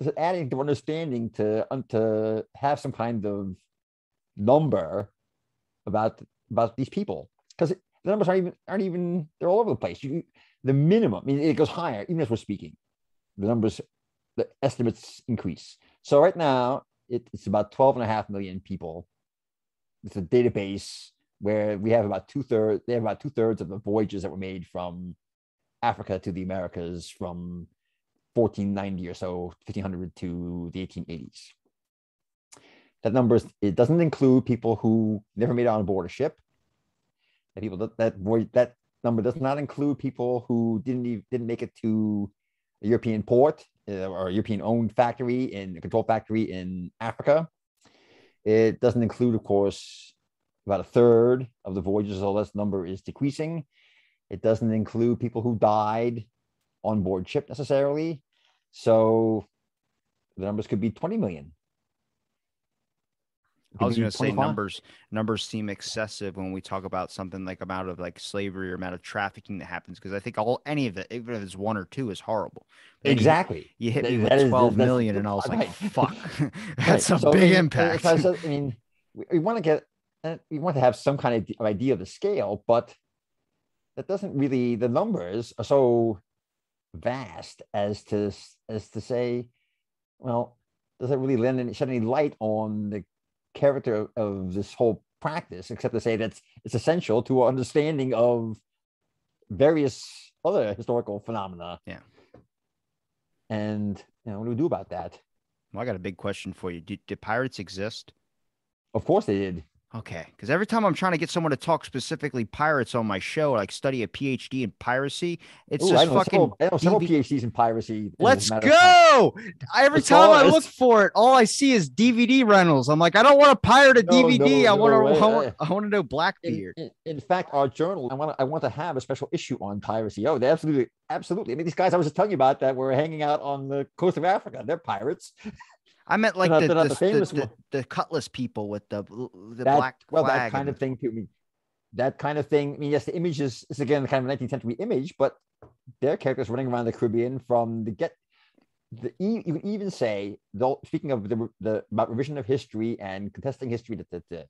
is it adding to understanding to um, to have some kind of number about about these people? Because the numbers aren't even aren't even they're all over the place. You the minimum I mean, it goes higher even as we're speaking. The numbers the estimates increase. So right now it, it's about 12 and a half million people it's a database where we have about two-thirds they have about two-thirds of the voyages that were made from Africa to the Americas from 1490 or so, 1500 to the 1880s. That number is, it doesn't include people who never made it on board a ship. That people that that, that number does not include people who didn't even, didn't make it to a European port Uh, or European owned factory in a control factory in Africa. It doesn't include, of course, about a third of the voyages, so this number is decreasing. It doesn't include people who died on board ship necessarily. So the numbers could be 20 million. I was going to say numbers numbers seem excessive when we talk about something like amount of like slavery or amount of trafficking that happens because I think all any of it, even if it's one or two, is horrible. exactly. You, you, hit me with twelve million, and I was like, [LAUGHS] "Fuck, [LAUGHS] that's right. a so, big I mean, impact." I mean, we, eh, we want to get we want to have some kind of idea of the scale, but that doesn't really the numbers are so vast as to as to say, well, does that really lend any, shed any light on the character of, this whole practice, except to say that it's essential to our understanding of various other historical phenomena. Yeah. And you know, what do we do about that? Well, I got a big question for you. Did, did pirates exist? Of course they did. Okay, because every time I'm trying to get someone to talk specifically pirates on my show, like study a PhD in piracy, it's Ooh, just I know fucking. Several, I know several PhDs in piracy. Let's go! Every time I look for it, all I see is DVD rentals. I'm like, I don't want to pirate a no, DVD. No, I want to. I, want, I want to know Blackbeard. In, in, in, fact, our journal, I want to. I want to have a special issue on piracy. Oh, they absolutely, absolutely. I mean, these guys I was just telling you about that were hanging out on the coast of Africa. They're pirates. [LAUGHS] I meant like uh, uh, the, the, the, famous the, the, the, cutlass people with the the that, black well that kind of thing to me. that kind of thing. I mean, yes, the image is, is again kind of 19th century image, but their characters running around the Caribbean from the get. The, you can even say, though, speaking of the, the about revision of history and contesting history, that the, the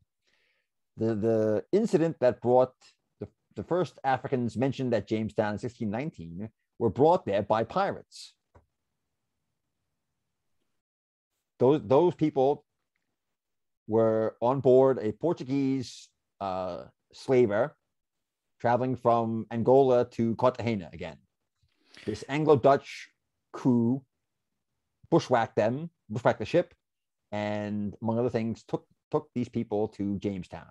the the incident that brought the, the first Africans mentioned at Jamestown in 1619 were brought there by pirates. Those those people were on board a Portuguese uh, slaver traveling from Angola to Cartagena again. This Anglo-Dutch crew bushwhacked them, bushwhacked the ship, and among other things, took took these people to Jamestown.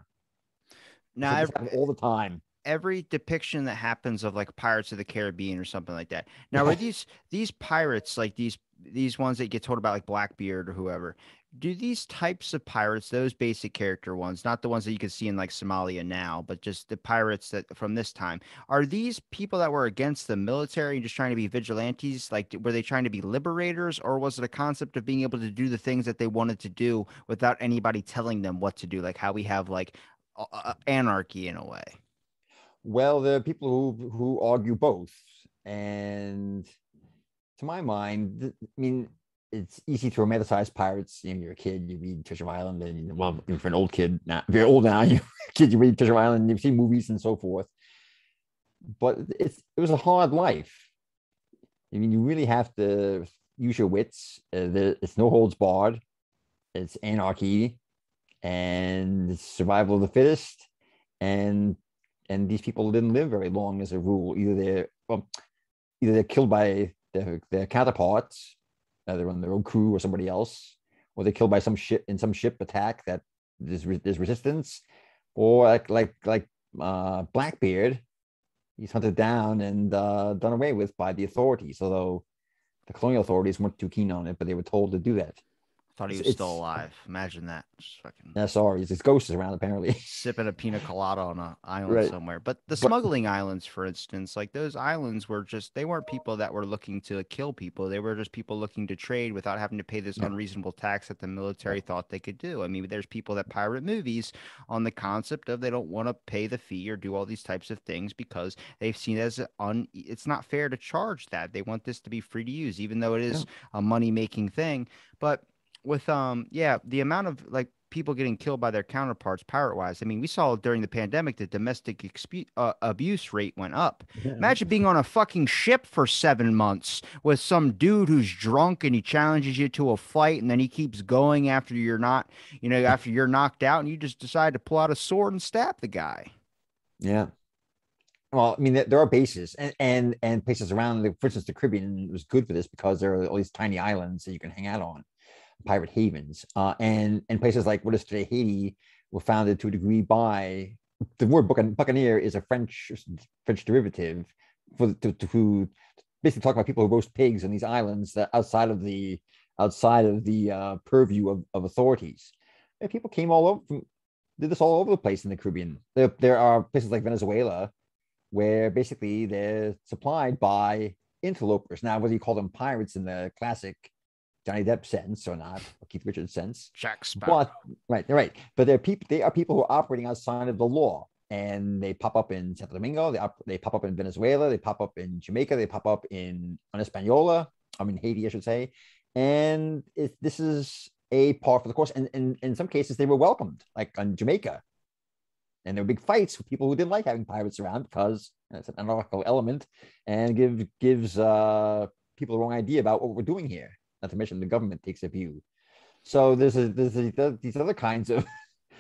Now, so all the time every depiction that happens of like Pirates of the Caribbean or something like that. Now, are these these pirates like these these ones that get told about like Blackbeard or whoever? do these types of pirates, those basic character ones, not the ones that you can see in like Somalia now, but just the pirates that from this time, are these people that were against the military and just trying to be vigilantes? Like, were they trying to be liberators, or was it a concept of being able to do the things that they wanted to do without anybody telling them what to do? Like how we have like uh, anarchy in a way. Well, there are people who who argue both, and to my mind, I mean, it's easy to romanticize pirates. You know, you're a kid, you read Treasure Island, and well, for an old kid now, if you're old now, [LAUGHS] you kid, you read Treasure Island, you've seen movies and so forth. But it's it was a hard life. I mean, you really have to use your wits. Uh, it's no holds barred. It's anarchy, and survival of the fittest. And and these people didn't live very long as a rule. Either they're well, either they're killed by their, their counterparts either on their own crew or somebody else, or they're killed by some ship in some ship attack that there's, there's resistance, or like like like uh, Blackbeard, he's hunted down and uh, done away with by the authorities. Although the colonial authorities weren't too keen on it, but they were told to do that. Thought he was it's, still alive. Imagine that. Just fucking. His ghost is around apparently. [LAUGHS] sipping a pina colada on an island right. somewhere. But the smuggling but, islands, for instance, like those islands were just they weren't people that were looking to kill people. They were just people looking to trade without having to pay this yeah. unreasonable tax that the military yeah. thought they could do. I mean, there's people that pirate movies on the concept of they don't want to pay the fee or do all these types of things because they've seen it as un. It's not fair to charge that. They want this to be free to use, even though it is yeah. a money making thing. But with um yeah the amount of like people getting killed by their counterparts pirate wise i mean we saw during the pandemic the domestic expu- uh, abuse rate went up. Yeah. imagine being on a fucking ship for seven months with some dude who's drunk and he challenges you to a fight and then he keeps going after you're not you know after you're knocked out and you just decide to pull out a sword and stab the guy. Yeah. Well, I mean, there are bases and, and and places around, the, for instance, the Caribbean was good for this because there are all these tiny islands that you can hang out on pirate havens. Uh, and and places like what is today Haiti were founded to a degree by the word buccaneer is a French French derivative for to, to basically talk about people who roast pigs on these islands that outside of the outside of the uh, purview of, of authorities. And people came all over from, did this all over the place in the Caribbean. There, there are places like Venezuela where basically they're supplied by interlopers. Now, whether you call them pirates in the classic Johnny Depp sense or not, or Keith Richards sense. Jack Sparrow. But right, they're right. But they're people. They are people who are operating outside of the law, and they pop up in Santo Domingo. They op- they pop up in Venezuela. They pop up in Jamaica. They pop up in on Hispaniola. I mean Haiti, I should say. And it, this is a part of the course. And, and in some cases, they were welcomed, like on Jamaica. And there were big fights with people who didn't like having pirates around because it's an anarchical element and give, gives uh, people the wrong idea about what we're doing here not to mention the government takes a view. So there's a, there's a, these other kinds of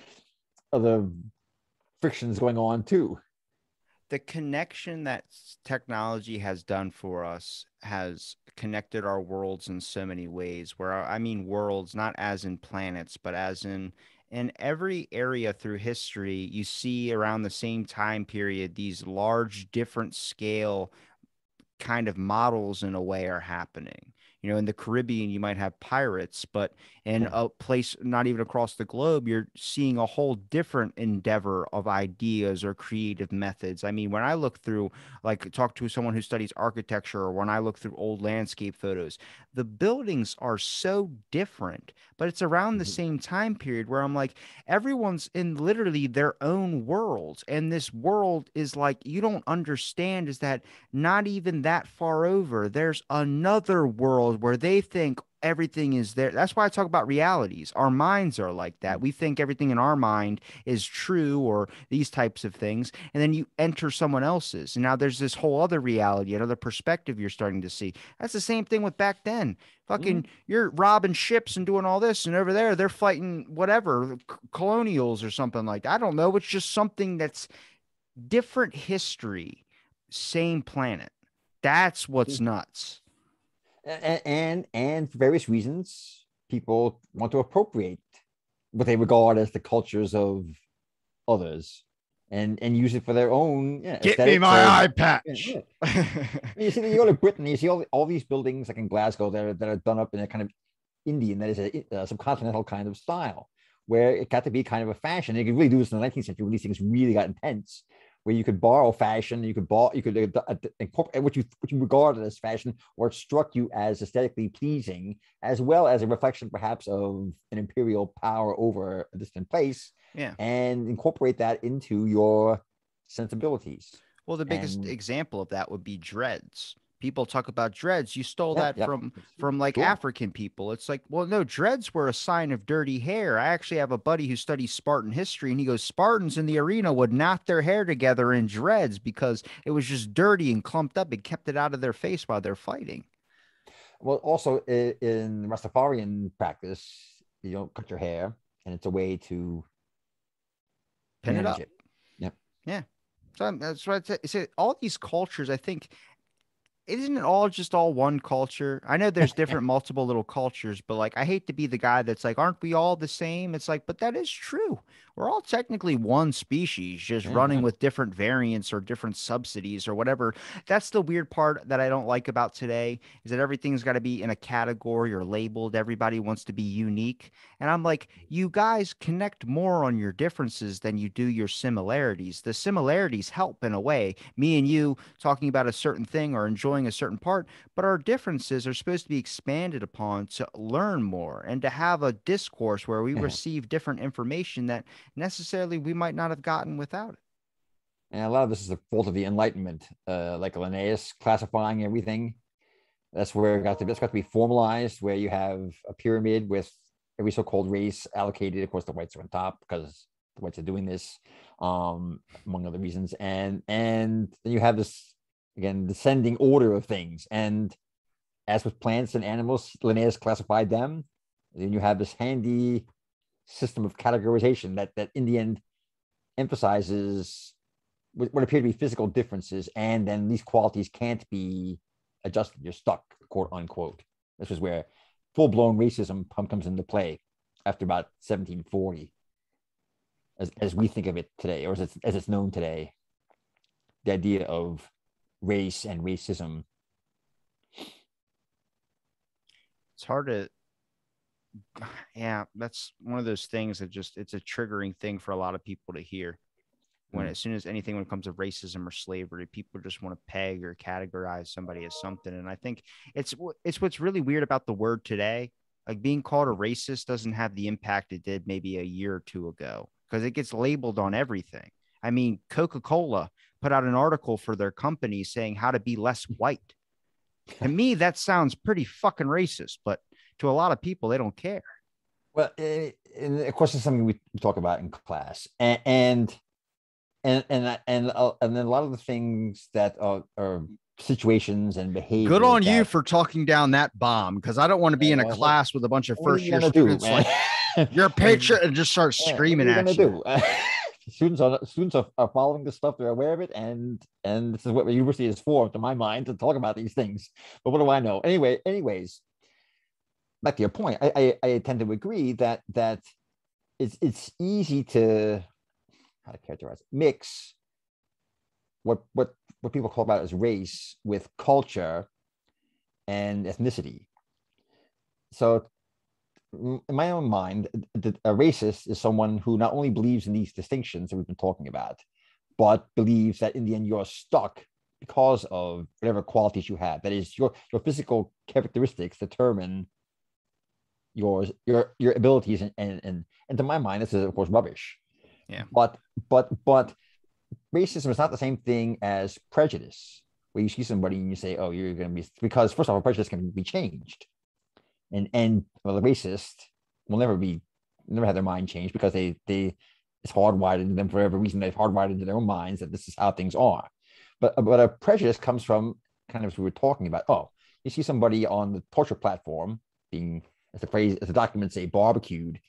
[LAUGHS] other frictions going on too. The connection that technology has done for us has connected our worlds in so many ways. Where uh, I mean worlds, not as in planets, but as in in every area through history, you see around the same time period these large, different scale kind of models in a way are happening you know in the caribbean you might have pirates but in a place not even across the globe you're seeing a whole different endeavor of ideas or creative methods i mean when i look through like talk to someone who studies architecture or when i look through old landscape photos the buildings are so different but it's around the mm-hmm. same time period where i'm like everyone's in literally their own world and this world is like you don't understand is that not even that far over there's another world where they think everything is there. That's why I talk about realities. Our minds are like that. We think everything in our mind is true or these types of things. And then you enter someone else's. And now there's this whole other reality, another perspective you're starting to see. That's the same thing with back then. Fucking, mm. you're robbing ships and doing all this. And over there, they're fighting whatever, colonials or something like that. I don't know. It's just something that's different history, same planet. That's what's mm. nuts and, and and for various reasons, people want to appropriate what they regard as the cultures of others and and use it for their own. Yeah, Get me my or, eye patch. Yeah, [LAUGHS] yeah. you see, you go to Britain, you see all, all these buildings like in Glasgow that are, that are done up in a kind of Indian, that is a, a subcontinental kind of style, where it got to be kind of a fashion. You could really do this in the 19th century when these things really got intense, where you could borrow fashion, you could borrow, you could uh, incorporate what you what you regarded as fashion, or it struck you as aesthetically pleasing, as well as a reflection perhaps of an imperial power over a distant place. Yeah, and incorporate that into your sensibilities. Well, the biggest and, example of that would be dreads people talk about dreads you stole yeah, that yeah. from from like cool. african people it's like well no dreads were a sign of dirty hair i actually have a buddy who studies spartan history and he goes spartans in the arena would knot their hair together in dreads because it was just dirty and clumped up it kept it out of their face while they're fighting well also in rastafarian practice you don't cut your hair and it's a way to pin it up it. yeah yeah so um, that's what I say. All these cultures, I think, isn't it all just all one culture? I know there's [LAUGHS] different multiple little cultures, but like I hate to be the guy that's like, aren't we all the same? It's like, but that is true. We're all technically one species, just mm-hmm. running with different variants or different subsidies or whatever. That's the weird part that I don't like about today is that everything's got to be in a category or labeled. Everybody wants to be unique. And I'm like, you guys connect more on your differences than you do your similarities. The similarities help in a way. Me and you talking about a certain thing or enjoying enjoying a certain part, but our differences are supposed to be expanded upon to learn more and to have a discourse where we mm-hmm. receive different information that necessarily we might not have gotten without it. And a lot of this is the fault of the Enlightenment, uh, like Linnaeus classifying everything. That's where it got to. That's got to be formalized, where you have a pyramid with every so-called race allocated. Of course, the whites are on top because the whites are doing this, um, among other reasons. And and then you have this again descending order of things and as with plants and animals linnaeus classified them then you have this handy system of categorization that that in the end emphasizes what appear to be physical differences and then these qualities can't be adjusted. You're stuck quote unquote. This is where full-blown racism comes into play after about 1740 as, as we think of it today or as it's, as it's known today. The idea of race and racism. It's hard to [SIGHS] yeah, that's one of those things that just it's a triggering thing for a lot of people to hear. When mm. as soon as anything when it comes to racism or slavery, people just want to peg or categorize somebody as something. And I think it's it's what's really weird about the word today. Like being called a racist doesn't have the impact it did maybe a year or two ago because it gets labeled on everything. I mean, Coca Cola put out an article for their company saying how to be less white. to me, that sounds pretty fucking racist, but to a lot of people, they don't care. Well, and of course, it's something we talk about in class, and and and and and, uh, and then a lot of the things that are, are situations and behavior. Good on that, you for talking down that bomb because I don't want to be in a class with a bunch of first year students do, like [LAUGHS] your picture and just start screaming at you. [LAUGHS] students are students are, are following this stuff they're aware of it and and this is what the university is for to my mind to talk about these things but what do i know anyway anyways back to your point i i, I tend to agree that that it's it's easy to how to characterize it, mix what what what people call about as race with culture and ethnicity so in my own mind, a racist is someone who not only believes in these distinctions that we've been talking about, but believes that in the end you're stuck because of whatever qualities you have. That is, your your physical characteristics determine your your your abilities, and and and, and to my mind, this is of course rubbish. Yeah. But but but racism is not the same thing as prejudice, where you see somebody and you say, "Oh, you're going to be," because first of all, prejudice can be changed and and well, the racist will never be never have their mind changed because they they it's hardwired into them for every reason they've hardwired into their own minds that this is how things are. But but a prejudice comes from kind of as we were talking about. Oh, you see somebody on the torture platform being, as the phrase, as the documents say, barbecued,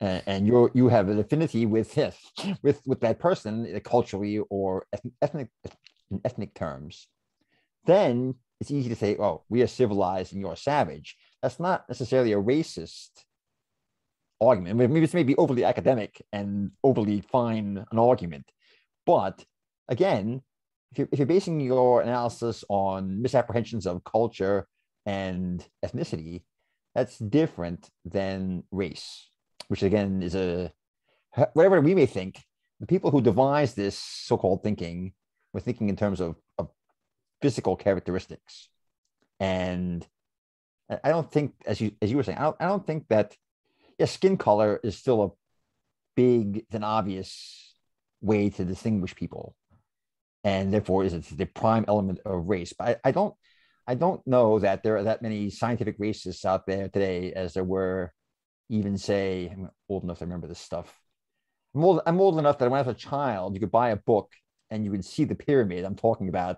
and, and you you have an affinity with his, with with that person uh, culturally or ethnic in ethnic terms. Then it's easy to say, oh, we are civilized and you're savage that's not necessarily a racist argument. Maybe it's maybe overly academic and overly fine an argument. But again, if you're, if you're basing your analysis on misapprehensions of culture and ethnicity, that's different than race, which again is a whatever we may think. The people who devised this so-called thinking were thinking in terms of, of physical characteristics, and I don't think, as you as you were saying, I don't, I don't think that yeah, skin color is still a big and obvious way to distinguish people, and therefore is the prime element of race. But I, I don't I don't know that there are that many scientific racists out there today as there were even say I'm old enough to remember this stuff. I'm old, I'm old enough that when I was a child, you could buy a book and you would see the pyramid I'm talking about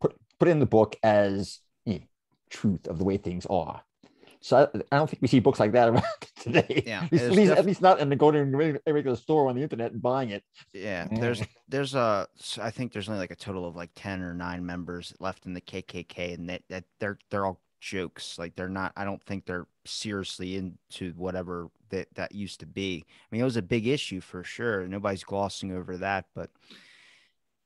put put in the book as know, truth of the way things are. So I, I, don't think we see books like that [LAUGHS] around today. Yeah, at least, at least, def- at least not in the going to a regular store on the internet and buying it. Yeah, there's there's uh, a I think there's only like a total of like ten or nine members left in the KKK, and that that they're they're all jokes. Like they're not. I don't think they're seriously into whatever that that used to be. I mean, it was a big issue for sure. Nobody's glossing over that, but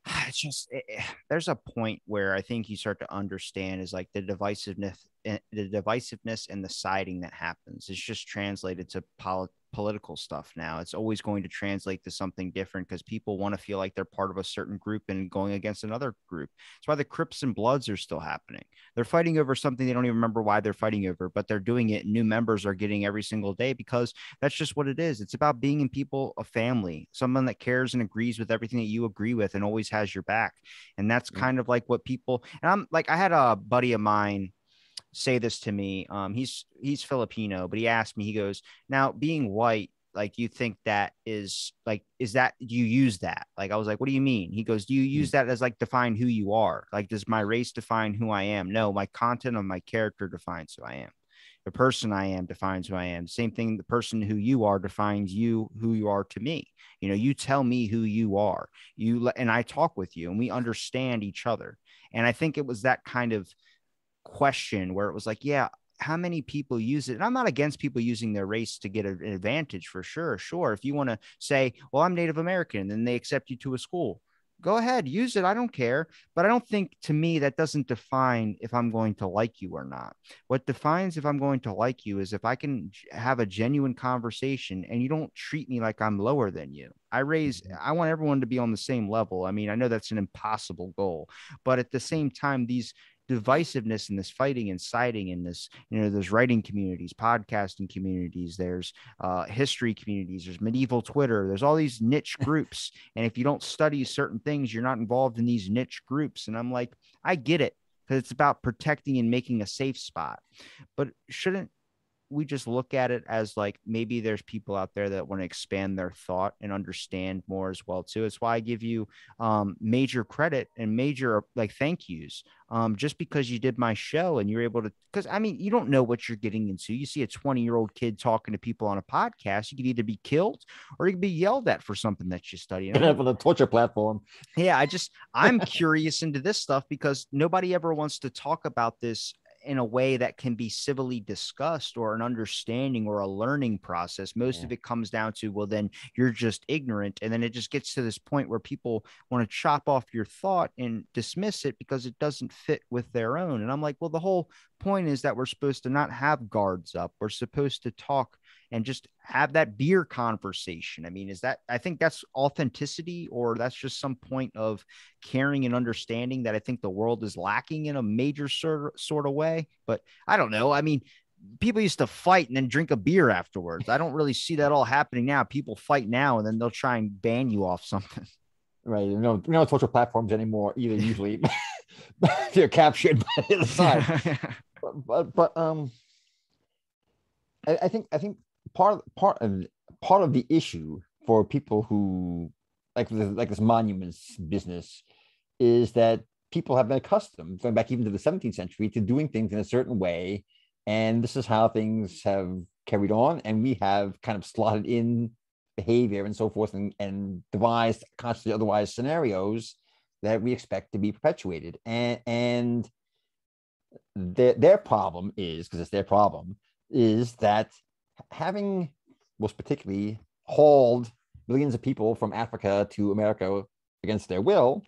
[SIGHS] it's just it, eh, eh, there's a point where I think you start to understand is like the divisiveness, eh, the divisiveness and the siding that happens. It's just translated to politics political stuff now. It's always going to translate to something different because people want to feel like they're part of a certain group and going against another group. That's why the Crips and Bloods are still happening. They're fighting over something they don't even remember why they're fighting over, but they're doing it. New members are getting every single day because that's just what it is. It's about being in people a family, someone that cares and agrees with everything that you agree with and always has your back. And that's kind of like what people and I'm like I had a buddy of mine say this to me. Um, he's he's Filipino, but he asked me. He goes, "Now, being white, like you think that is like is that do you use that?" Like I was like, "What do you mean?" He goes, "Do you use hmm. that as like define who you are? Like does my race define who I am? No, my content of my character defines who I am." The person I am defines who I am. Same thing, the person who you are defines you, who you are to me. You know, you tell me who you are. You and I talk with you and we understand each other. And I think it was that kind of question where it was like, yeah, how many people use it? And I'm not against people using their race to get an advantage for sure. Sure. If you want to say, well, I'm Native American, and they accept you to a school, go ahead, use it. I don't care. But I don't think to me that doesn't define if I'm going to like you or not. What defines if I'm going to like you is if I can have a genuine conversation and you don't treat me like I'm lower than you. I raise, mm-hmm. I want everyone to be on the same level. I mean, I know that's an impossible goal, but at the same time, these divisiveness and this fighting and siding in this you know there's writing communities podcasting communities there's uh, history communities there's medieval twitter there's all these niche [LAUGHS] groups. And if you don't study certain things you're not involved in these niche groups. And i'm like i get it because it's about protecting and making a safe spot. But shouldn't we just look at it as like maybe there's people out there that want to expand their thought and understand more as well too. It's why I give you um, major credit and major like thank yous um, just because you did my show and you're able to. Because I mean, you don't know what you're getting into. You see a 20 year old kid talking to people on a podcast, you could either be killed or you could be yelled at for something that you study. And [LAUGHS] have a torture platform. Yeah, I just I'm curious into this stuff because nobody ever wants to talk about this in a way that can be civilly discussed or an understanding or a learning process. Most yeah. of it comes down to, well, then you're just ignorant. And then it just gets to this point where people want to chop off your thought and dismiss it because it doesn't fit with their own. And I'm like, well, the whole point is that we're supposed to not have guards up. We're supposed to talk and just have that beer conversation. I mean, is that I think that's authenticity or that's just some point of caring and understanding that I think the world is lacking in a major sort sort of way. But I don't know. I mean, people used to fight and then drink a beer afterwards. I don't really see that all happening now. People fight now and then they'll try and ban you off something. [LAUGHS] Right. Know, no social platforms anymore either. Usually, [LAUGHS] they're captured by the side. but, [LAUGHS] but, but um, I, I think I think part part of part of the issue for people who like like this monuments business is that people have been accustomed going back even to the 17th century to doing things in a certain way. And this is how things have carried on. And we have kind of slotted in behavior and so forth and, and devised constantly otherwise scenarios that we expect to be perpetuated. And and their, their problem is because it's their problem is that having most particularly hauled millions of people from Africa to America against their will,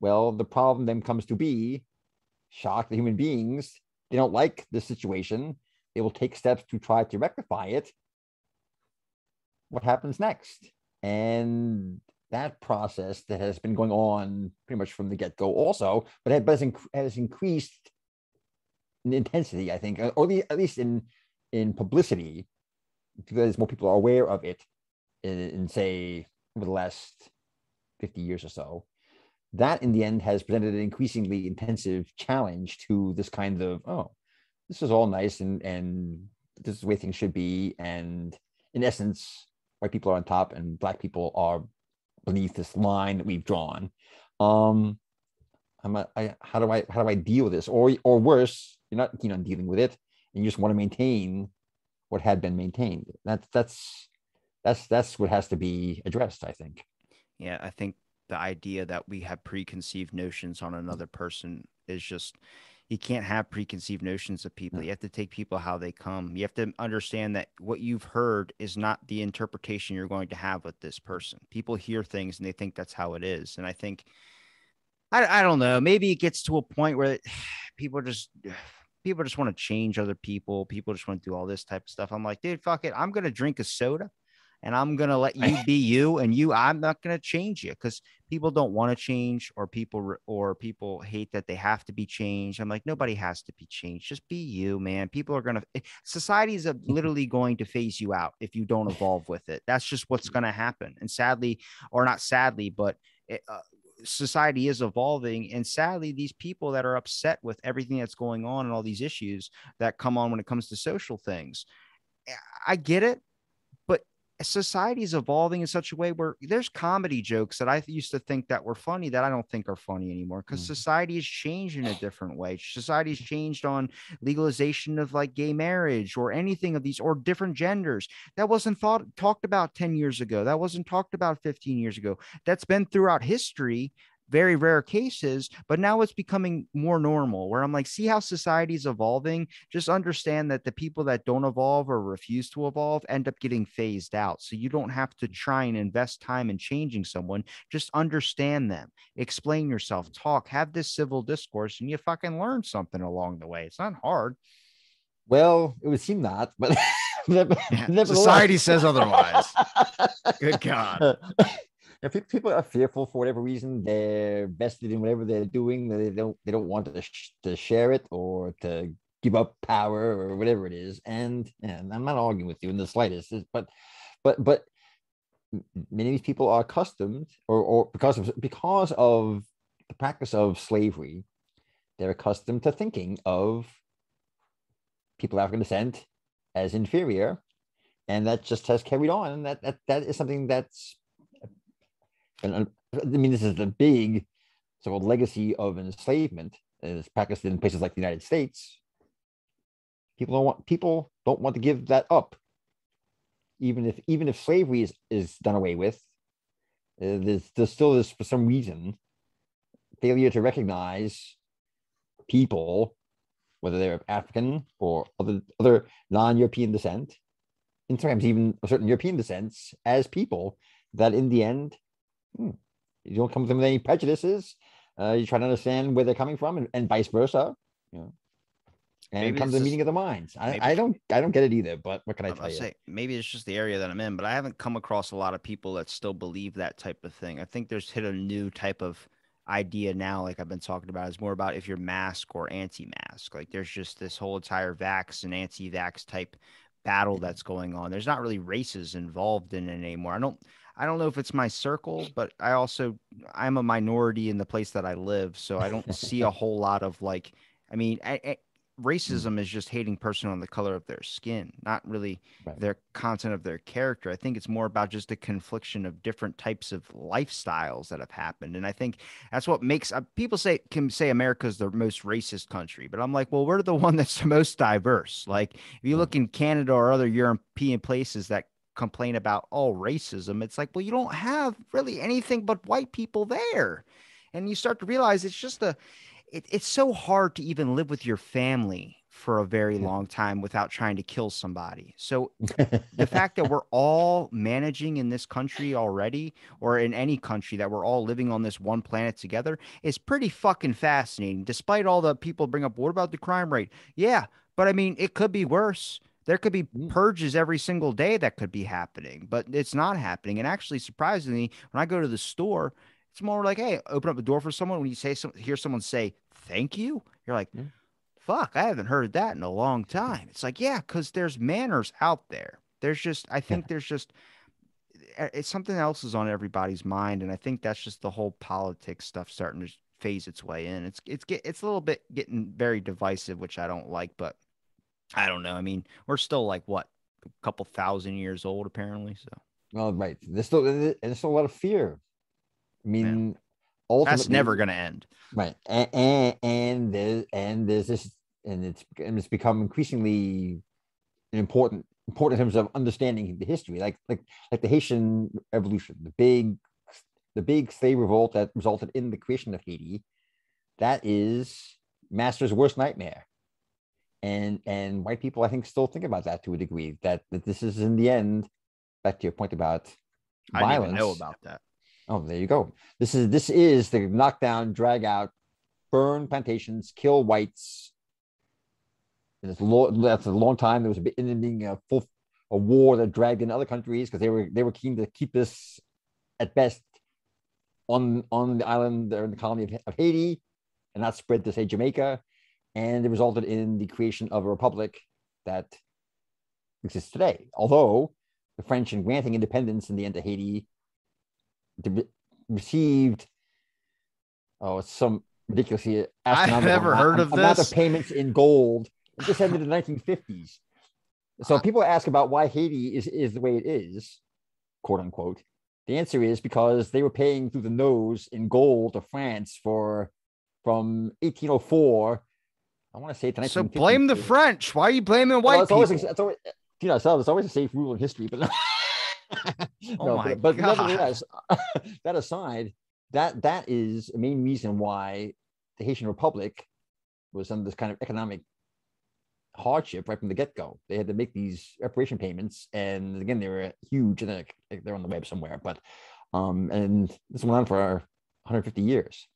well, the problem then comes to be shock the human beings. They don't like the situation. they will take steps to try to rectify it. What happens next? And that process that has been going on pretty much from the get go, also, but it has, has increased in intensity, I think, or at least in in publicity, because more people are aware of it in, in say over the last 50 years or so. That in the end has presented an increasingly intensive challenge to this kind of oh this is all nice and and this is the way things should be. And in essence white people are on top and black people are beneath this line that we've drawn. Um I'm a, I, how do I how do I deal with this? Or or worse you're not keen on dealing with it you just want to maintain what had been maintained that's that's that's that's what has to be addressed I think yeah I think the idea that we have preconceived notions on another person is just you can't have preconceived notions of people. You have to take people how they come. You have to understand that what you've heard is not the interpretation you're going to have with this person. People hear things and they think that's how it is. And I think, I, I don't know, maybe it gets to a point where [SIGHS] people just, people just want to change other people. People just want to do all this type of stuff. I'm like, dude, fuck it. I'm going to drink a soda and I'm going to let you be you and you I'm not going to change you cuz people don't want to change or people or people hate that they have to be changed. I'm like nobody has to be changed. Just be you, man. People are going to eh, society is literally going to phase you out if you don't evolve with it. That's just what's going to happen. And sadly or not sadly, but it, uh, society is evolving and sadly these people that are upset with everything that's going on and all these issues that come on when it comes to social things eh, i get it society is evolving in such a way where there's comedy jokes that I used to think that were funny that I don't think are funny anymore because mm. society has changed in a different way. Society has changed on legalization of like gay marriage or anything of these or different genders. That wasn't thought talked about 10 years ago. That wasn't talked about 15 years ago. That's been throughout history very rare cases, but now it's becoming more normal where I'm like, see how society's evolving. Just understand that the people that don't evolve or refuse to evolve end up getting phased out. So you don't have to mm. try and invest time in changing someone. Just understand them, explain yourself, mm. talk, have this civil discourse, and you fucking learn something along the way. It's not hard. Well, it would seem not, but [LAUGHS] society says otherwise. Good [LAUGHS] God if people are fearful for whatever reason, they're vested in whatever they're doing. They don't they don't want to sh- to share it or to give up power or whatever it is. And and I'm not arguing with you in the slightest, but but but many of these people are accustomed or or because of because of the practice of slavery, they're accustomed to thinking of people of African descent as inferior and that just has carried on and that that, that is something that's and I mean, this is the big so-called legacy of enslavement is practiced in places like the United States. People don't want people don't want to give that up. Even if even if slavery is, is done away with, uh, there's, there's still this for some reason failure to recognize people, whether they're of African or other other non-European descent, and sometimes even a certain European descents, as people that in the end hmm, you don't come to them with any prejudices. Uh, you try to understand where they're coming from, and, and vice versa. You know, and maybe it comes to the meeting of the minds. I, I don't I don't get it either. But what can I, I tell you? Say, maybe it's just the area that I'm in, but I haven't come across a lot of people that still believe that type of thing. I think there's hit a new type of idea now, like I've been talking about, is more about if you're mask or anti-mask. Like there's just this whole entire vax and anti-vax type battle that's going on. There's not really races involved in it anymore. I don't I don't know if it's my circle, but I also I'm a minority in the place that I live, so I don't see a [LAUGHS] whole lot of like. I mean, I, I, racism mm. is just hating person on the color of their skin, not really right. their content of their character. I think it's more about just a confliction of different types of lifestyles that have happened, and I think that's what makes uh, people say can say America is the most racist country, but I'm like, well, we're the [LAUGHS] one that's the most diverse. Like, if you look in Canada or other European places that complain about all racism. It's like, well, you don't have really anything but white people there. And you start to realize it's just a, it, it's so hard to even live with your family for a very long time without trying to kill somebody. So the [LAUGHS] fact that we're all managing in this country already, or in any country that we're all living on this one planet together, is pretty fucking fascinating. Despite all the people bring up, what about the crime rate? Yeah, But I mean, it could be worse. There could be Mm. purges every single day that could be happening, but it's not happening. And actually, surprisingly, when I go to the store, it's more like, hey, open up the door for someone. When you say some, hear someone say thank you, you're like, Yeah. fuck, I haven't heard that in a long time. It's like, yeah, because there's manners out there. There's just, I think there's just, uh, it's something else is on everybody's mind, and I think that's just the whole politics stuff starting to phase its way in. It's it's get it's a little bit getting very divisive, which I don't like, but I don't know. I mean, we're still like what a couple thousand years old apparently, so Well, right. There's still and there's still a lot of fear. I mean, ultimately, that's never gonna end. right. And and, and there's and there's this and it's and it's become increasingly important important in terms of understanding the history, like like like the Haitian Revolution, the big the big slave revolt that resulted in the creation of Haiti. That is master's worst nightmare. And and white people, I think, still think about that to a degree. That that this is in the end, back to your point about I violence. know about that. Oh, there you go. This is this is the knockdown, drag out, burn plantations, kill whites. And it's that's a long time. There was a bit ending a full a war that dragged in other countries because they were they were keen to keep this at best on on the island or in the colony of, of Haiti, and not spread to say Jamaica, and it resulted in the creation of a republic that exists today. Although the French, in granting independence in the end to Haiti, received oh some ridiculously astronomical never amount- heard of amount this. of payments in gold. It just ended in the [LAUGHS] 1950s. So ah. people ask about why Haiti is, is the way it is, quote unquote. The answer is because they were paying through the nose in gold to France for from 1804. I want to say to So blame the French. Why are you blaming Well, white it's people? always, it's always, you know, so it's always a safe rule in history, but [LAUGHS] Oh no, my but, but God. nevertheless, [LAUGHS] that aside, that that is a main reason why the Haitian Republic was under this kind of economic hardship right from the get-go. They had to make these reparation payments, and again, they were huge, and they're, they're on the web somewhere. But um, and this went on for 150 years.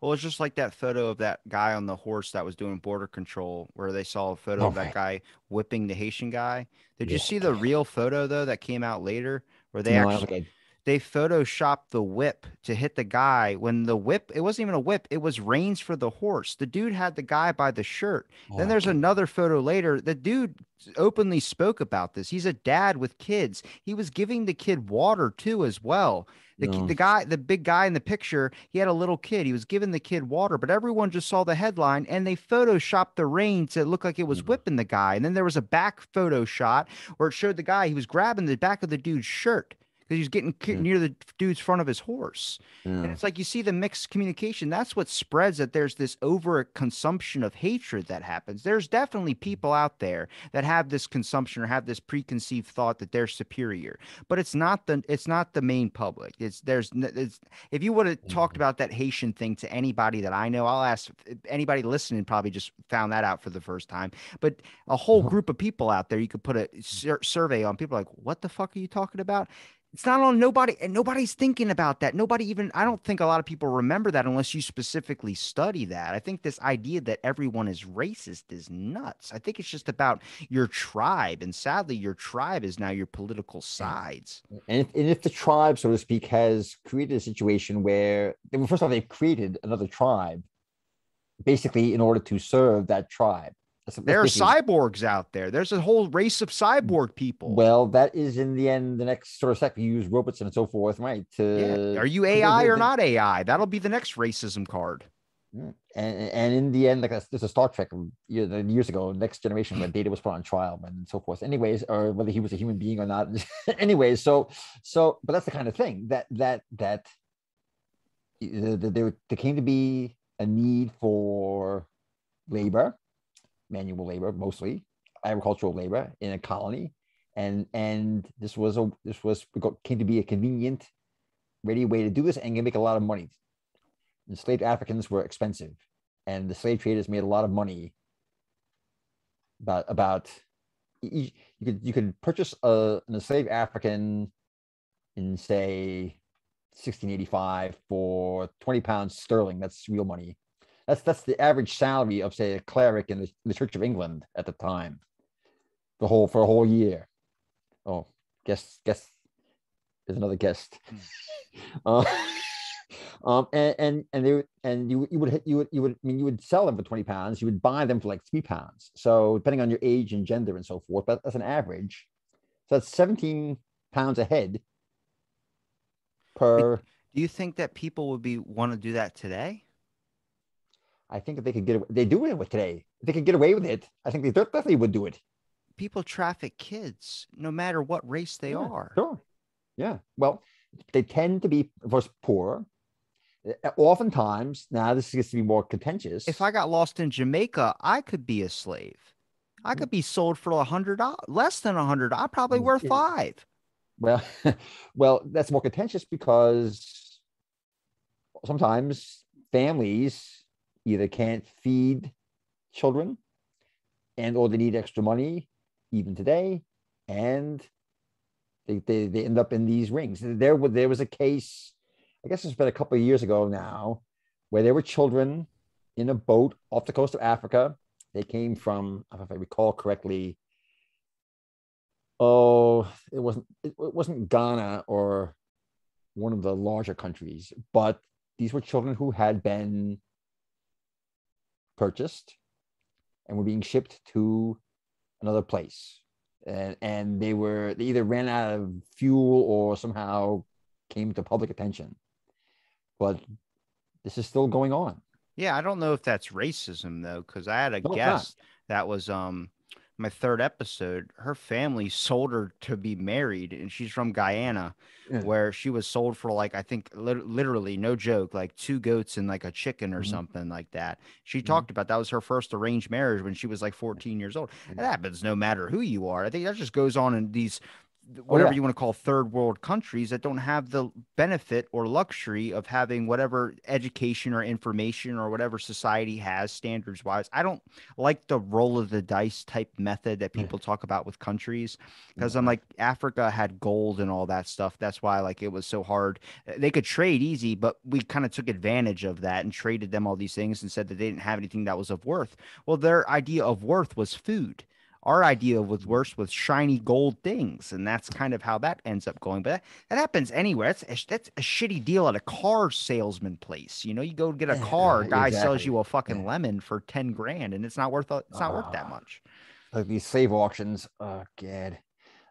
Well, it's just like that photo of that guy on the horse that was doing border control, where they saw a photo Oh, of that guy whipping the Haitian guy. Did you see the real photo though that came out later, where they No, actually they photoshopped the whip to hit the guy when the whip it wasn't even a whip it was reins for the horse. The dude had the guy by the shirt. Then there's another photo later. The dude openly spoke about this. He's a dad with kids. He was giving the kid water too as well. The, No. the guy the big guy in the picture he had a little kid. He was giving the kid water but everyone just saw the headline and they photoshopped the reins to look like it was Mhm. whipping the guy. And then there was a back photo shot where it showed the guy he was grabbing the back of the dude's shirt because he was getting Yeah. near the dude's front of his horse. And it's like you see the mixed communication. That's what spreads that there's this over consumption of hatred that happens. There's definitely people out there that have this consumption or have this preconceived thought that they're superior, but it's not the it's not the main public. It's there's it's if you would have talked Mhm. about that Haitian thing to anybody that I know, I'll ask anybody listening probably just found that out for the first time. But a whole Uh-huh. group of people out there, you could put a sur- survey on. People like, what the fuck are you talking about? It's not on nobody, and nobody's thinking about that. Nobody even, I don't think a lot of people remember that unless you specifically study that. I think this idea that everyone is racist is nuts. I think it's just about your tribe. And sadly, your tribe is now your political sides. And if, and if the tribe, so to speak, has created a situation where, well, first of all, they've created another tribe basically in order to serve that tribe. There are cyborgs out there. There's a whole race of cyborg people. Well, that is in the end the next sort of step. You use robots and so forth, right? To yeah. Are you AI or not AI? That'll be the next racism card. Mm. And and in the end, like there's a Star Trek years ago, Next Generation, where Data was put on trial and so forth. Anyways, or whether he was a human being or not. [LAUGHS] Anyways, so so, but that's the kind of thing that that that there there came to be a need for labor, manual labor mostly, agricultural labor in a colony, and and this was a this was came to be a convenient, ready way to do this and can make a lot of money enslaved Africans were expensive, and the slave traders made a lot of money. About about you, could you could purchase a, an enslaved African in say 1685 for 20 pounds sterling. That's real money. That's that's the average salary of say a cleric in the, the Church of England at the time. The whole for a whole year. Oh, guess guess there's another guest. [LAUGHS] uh, um, and and and they and you you would you would you would I mean you would sell them for twenty pounds. You would buy them for like three pounds. So depending on your age and gender and so forth, but that's an average. So that's seventeen pounds a head per. Do you think that people would be want to do that today? I think if they could get they do it with today. If they could get away with it, I think they definitely would do it. People traffic kids, no matter what race they yeah, are. Sure. Yeah. Well, they tend to be, of course, poor. Oftentimes, now this gets to be more contentious. If I got lost in Jamaica, I could be a slave. I Mm. could be sold for a hundred less than a hundred. I'm probably worth Yeah. five. Well, [LAUGHS] well, that's more contentious because sometimes families either can't feed children and or they need extra money even today and they, they, they end up in these rings. There there was a case i guess it's been a couple of years ago now where there were children in a boat off the coast of africa. They came from if i recall correctly oh it wasn't it, it wasn't ghana or one of the larger countries but these were children who had been purchased and were being shipped to another place. And and they were they either ran out of fuel or somehow came to public attention. But this is still going on. Yeah, I don't know if that's racism though, because I had a No, guest that was um my third episode. Her family sold her to be married, and she's from Guyana, Yeah. where she was sold for like I think lit- literally no joke, like two goats and like a chicken or Mhm. something like that. She Mhm. talked about that was her first arranged marriage when she was like 14 years old. It Yeah. happens no matter who you are. I think that just goes on in these Oh, whatever Oh, yeah. you want to call third world countries that don't have the benefit or luxury of having whatever education or information or whatever society has standards wise. I don't like the roll of the dice type method that Yeah. people talk about with countries because I'm like Africa had gold and all that stuff. That's why like it was so hard. They could trade easy, but we kind of took advantage of that and traded them all these things and said that they didn't have anything that was of worth. Well, their idea of worth was food. Our idea was worse with shiny gold things, and that's kind of how that ends up going. But that, that happens anywhere. That's a, that's a shitty deal at a car salesman place. You know, you go get a eh, car, a eh, guy sells you a fucking Yeah. lemon for ten grand, and it's not worth a- it's not worth that Ah. much. like these slave auctions oh god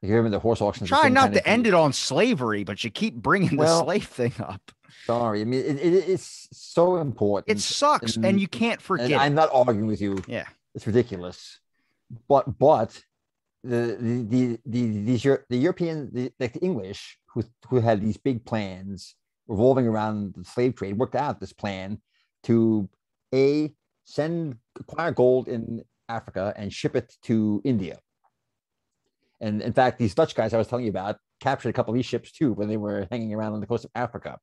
like you remember the horse auctions the Try not to thing. end it on slavery, but you keep bringing the Well, slave thing up. sorry i mean it, it, it's so important It sucks, and and- you can't forget. and i'm not arguing with you Yeah. it's ridiculous but but the the the, the these the european the, like the english who who had these big plans revolving around the slave trade worked out this plan to a send acquire gold in africa and ship it to india. And in fact these dutch guys i was telling you about captured a couple of these ships too when they were hanging around on the coast of africa.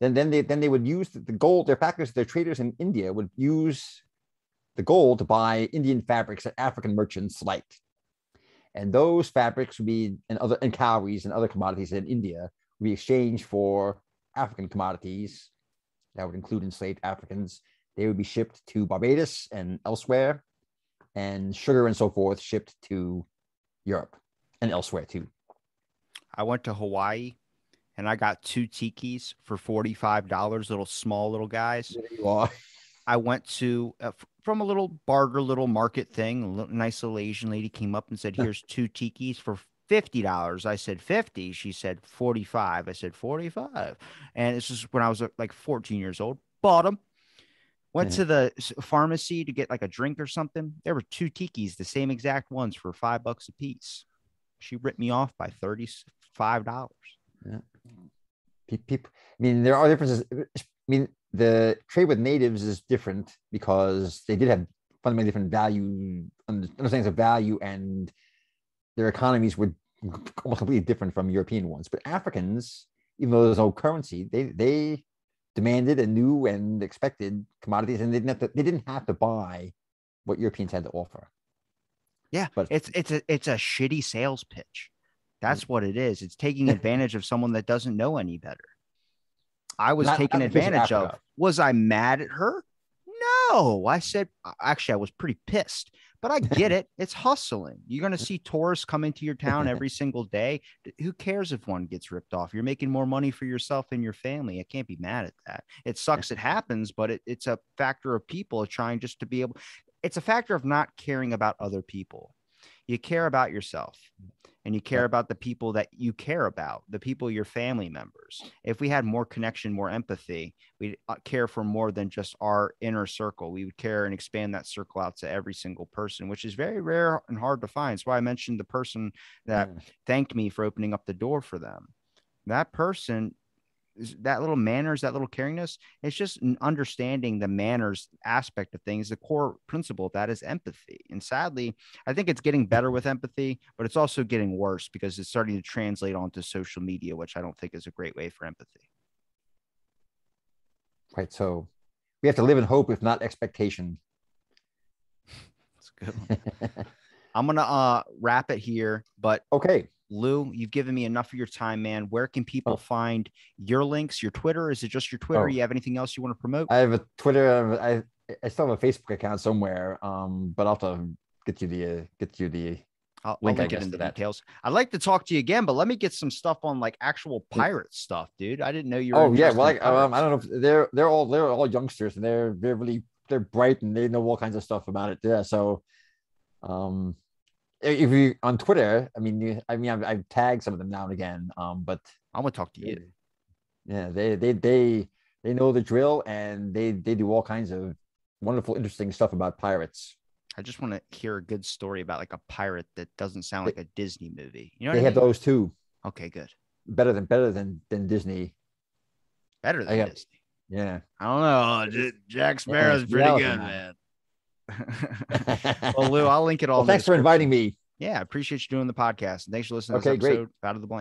Then then they then they would use the, the gold their factors their traders in india would use the gold to buy indian fabrics that african merchants liked and those fabrics would be and other and cowries and other commodities in india would be exchanged for african commodities that would include enslaved africans. They would be shipped to barbados and elsewhere and sugar and so forth shipped to europe and elsewhere too. I went to Hawaii, and I got two tikis for forty five dollars, little small little guys. there you are. [LAUGHS] I went to uh, from a little barter, little market thing. A little, nice little Asian lady came up and said, "Here's two tikis for fifty dollars." I said fifty. She said forty five. I said forty five. And this is when I was uh, like fourteen years old. Bought them. Went Yeah. to the pharmacy to get like a drink or something. There were two tikis, the same exact ones for five bucks a piece. She ripped me off by thirty five dollars. Yeah. people i mean there are differences i mean the trade with natives is different because they did have fundamentally different value understandings of value and their economies were almost completely different from european ones but africans even though there's no currency they they demanded and knew and expected commodities and they didn't have to, they didn't have to buy what europeans had to offer Yeah, But- it's it's a it's a shitty sales pitch. That's mm. what it is. It's taking [LAUGHS] advantage of someone that doesn't know any better. I was Not- taken not in the case of advantage of. Was I mad at her? No, I said actually I was pretty pissed, but I get it. [LAUGHS] It's hustling. You're going to see tourists come into your town every [LAUGHS] single day. Who cares if one gets ripped off? You're making more money for yourself and your family. I can't be mad at that. It sucks. It happens, but it, it's a factor of people trying just to be able. It's a factor of not caring about other people. You care about yourself and you care about the people that you care about, the people, your family members. If we had more connection, more empathy, we'd uh, care for more than just our inner circle. We would care and expand that circle out to every single person, which is very rare and hard to find. That's why I mentioned the person that mm. thanked me for opening up the door for them. That person that little manners, that little caringness, it's just understanding the manners aspect of things. The core principle of that is empathy. And sadly, I think it's getting better with empathy, but it's also getting worse because it's starting to translate onto social media, which I don't think is a great way for empathy. Right. So we have to live in hope, if not expectation. [LAUGHS] That's good. [LAUGHS] I'm gonna uh wrap it here, but okay. Lou, you've given me enough of your time, man. Where can people oh. find your links, your Twitter? Is it just your Twitter? Oh. You have anything else you want to promote? I have a Twitter. I I still have a Facebook account somewhere. Um, but I'll have to get you the get you the I'll, link, I'll link it in the that. details. I'd like to talk to you again, but let me get some stuff on like actual pirate stuff, dude. I didn't know you. Were oh yeah, well, like, um, I don't know. If they're they're all they're all youngsters and they're they're really they're bright and they know all kinds of stuff about it. Yeah, so um, if you on Twitter, I mean, you, I mean, I've, I've, tagged some of them now and again. Um, but I'm gonna talk to you. Yeah, they they they they know the drill and they they do all kinds of wonderful, interesting stuff about pirates. I just want to hear a good story about like a pirate that doesn't sound like a Disney movie. You know, they have mean? those too. Okay, good. Better than better than than Disney. Better than Disney. Yeah. I don't know. Jack Sparrow's yeah, pretty good, man. [LAUGHS] well, Lou, I'll link it all. Well, thanks for inviting me. Yeah, I appreciate you doing the podcast. And thanks for listening okay, to this episode great. Out of the Blank.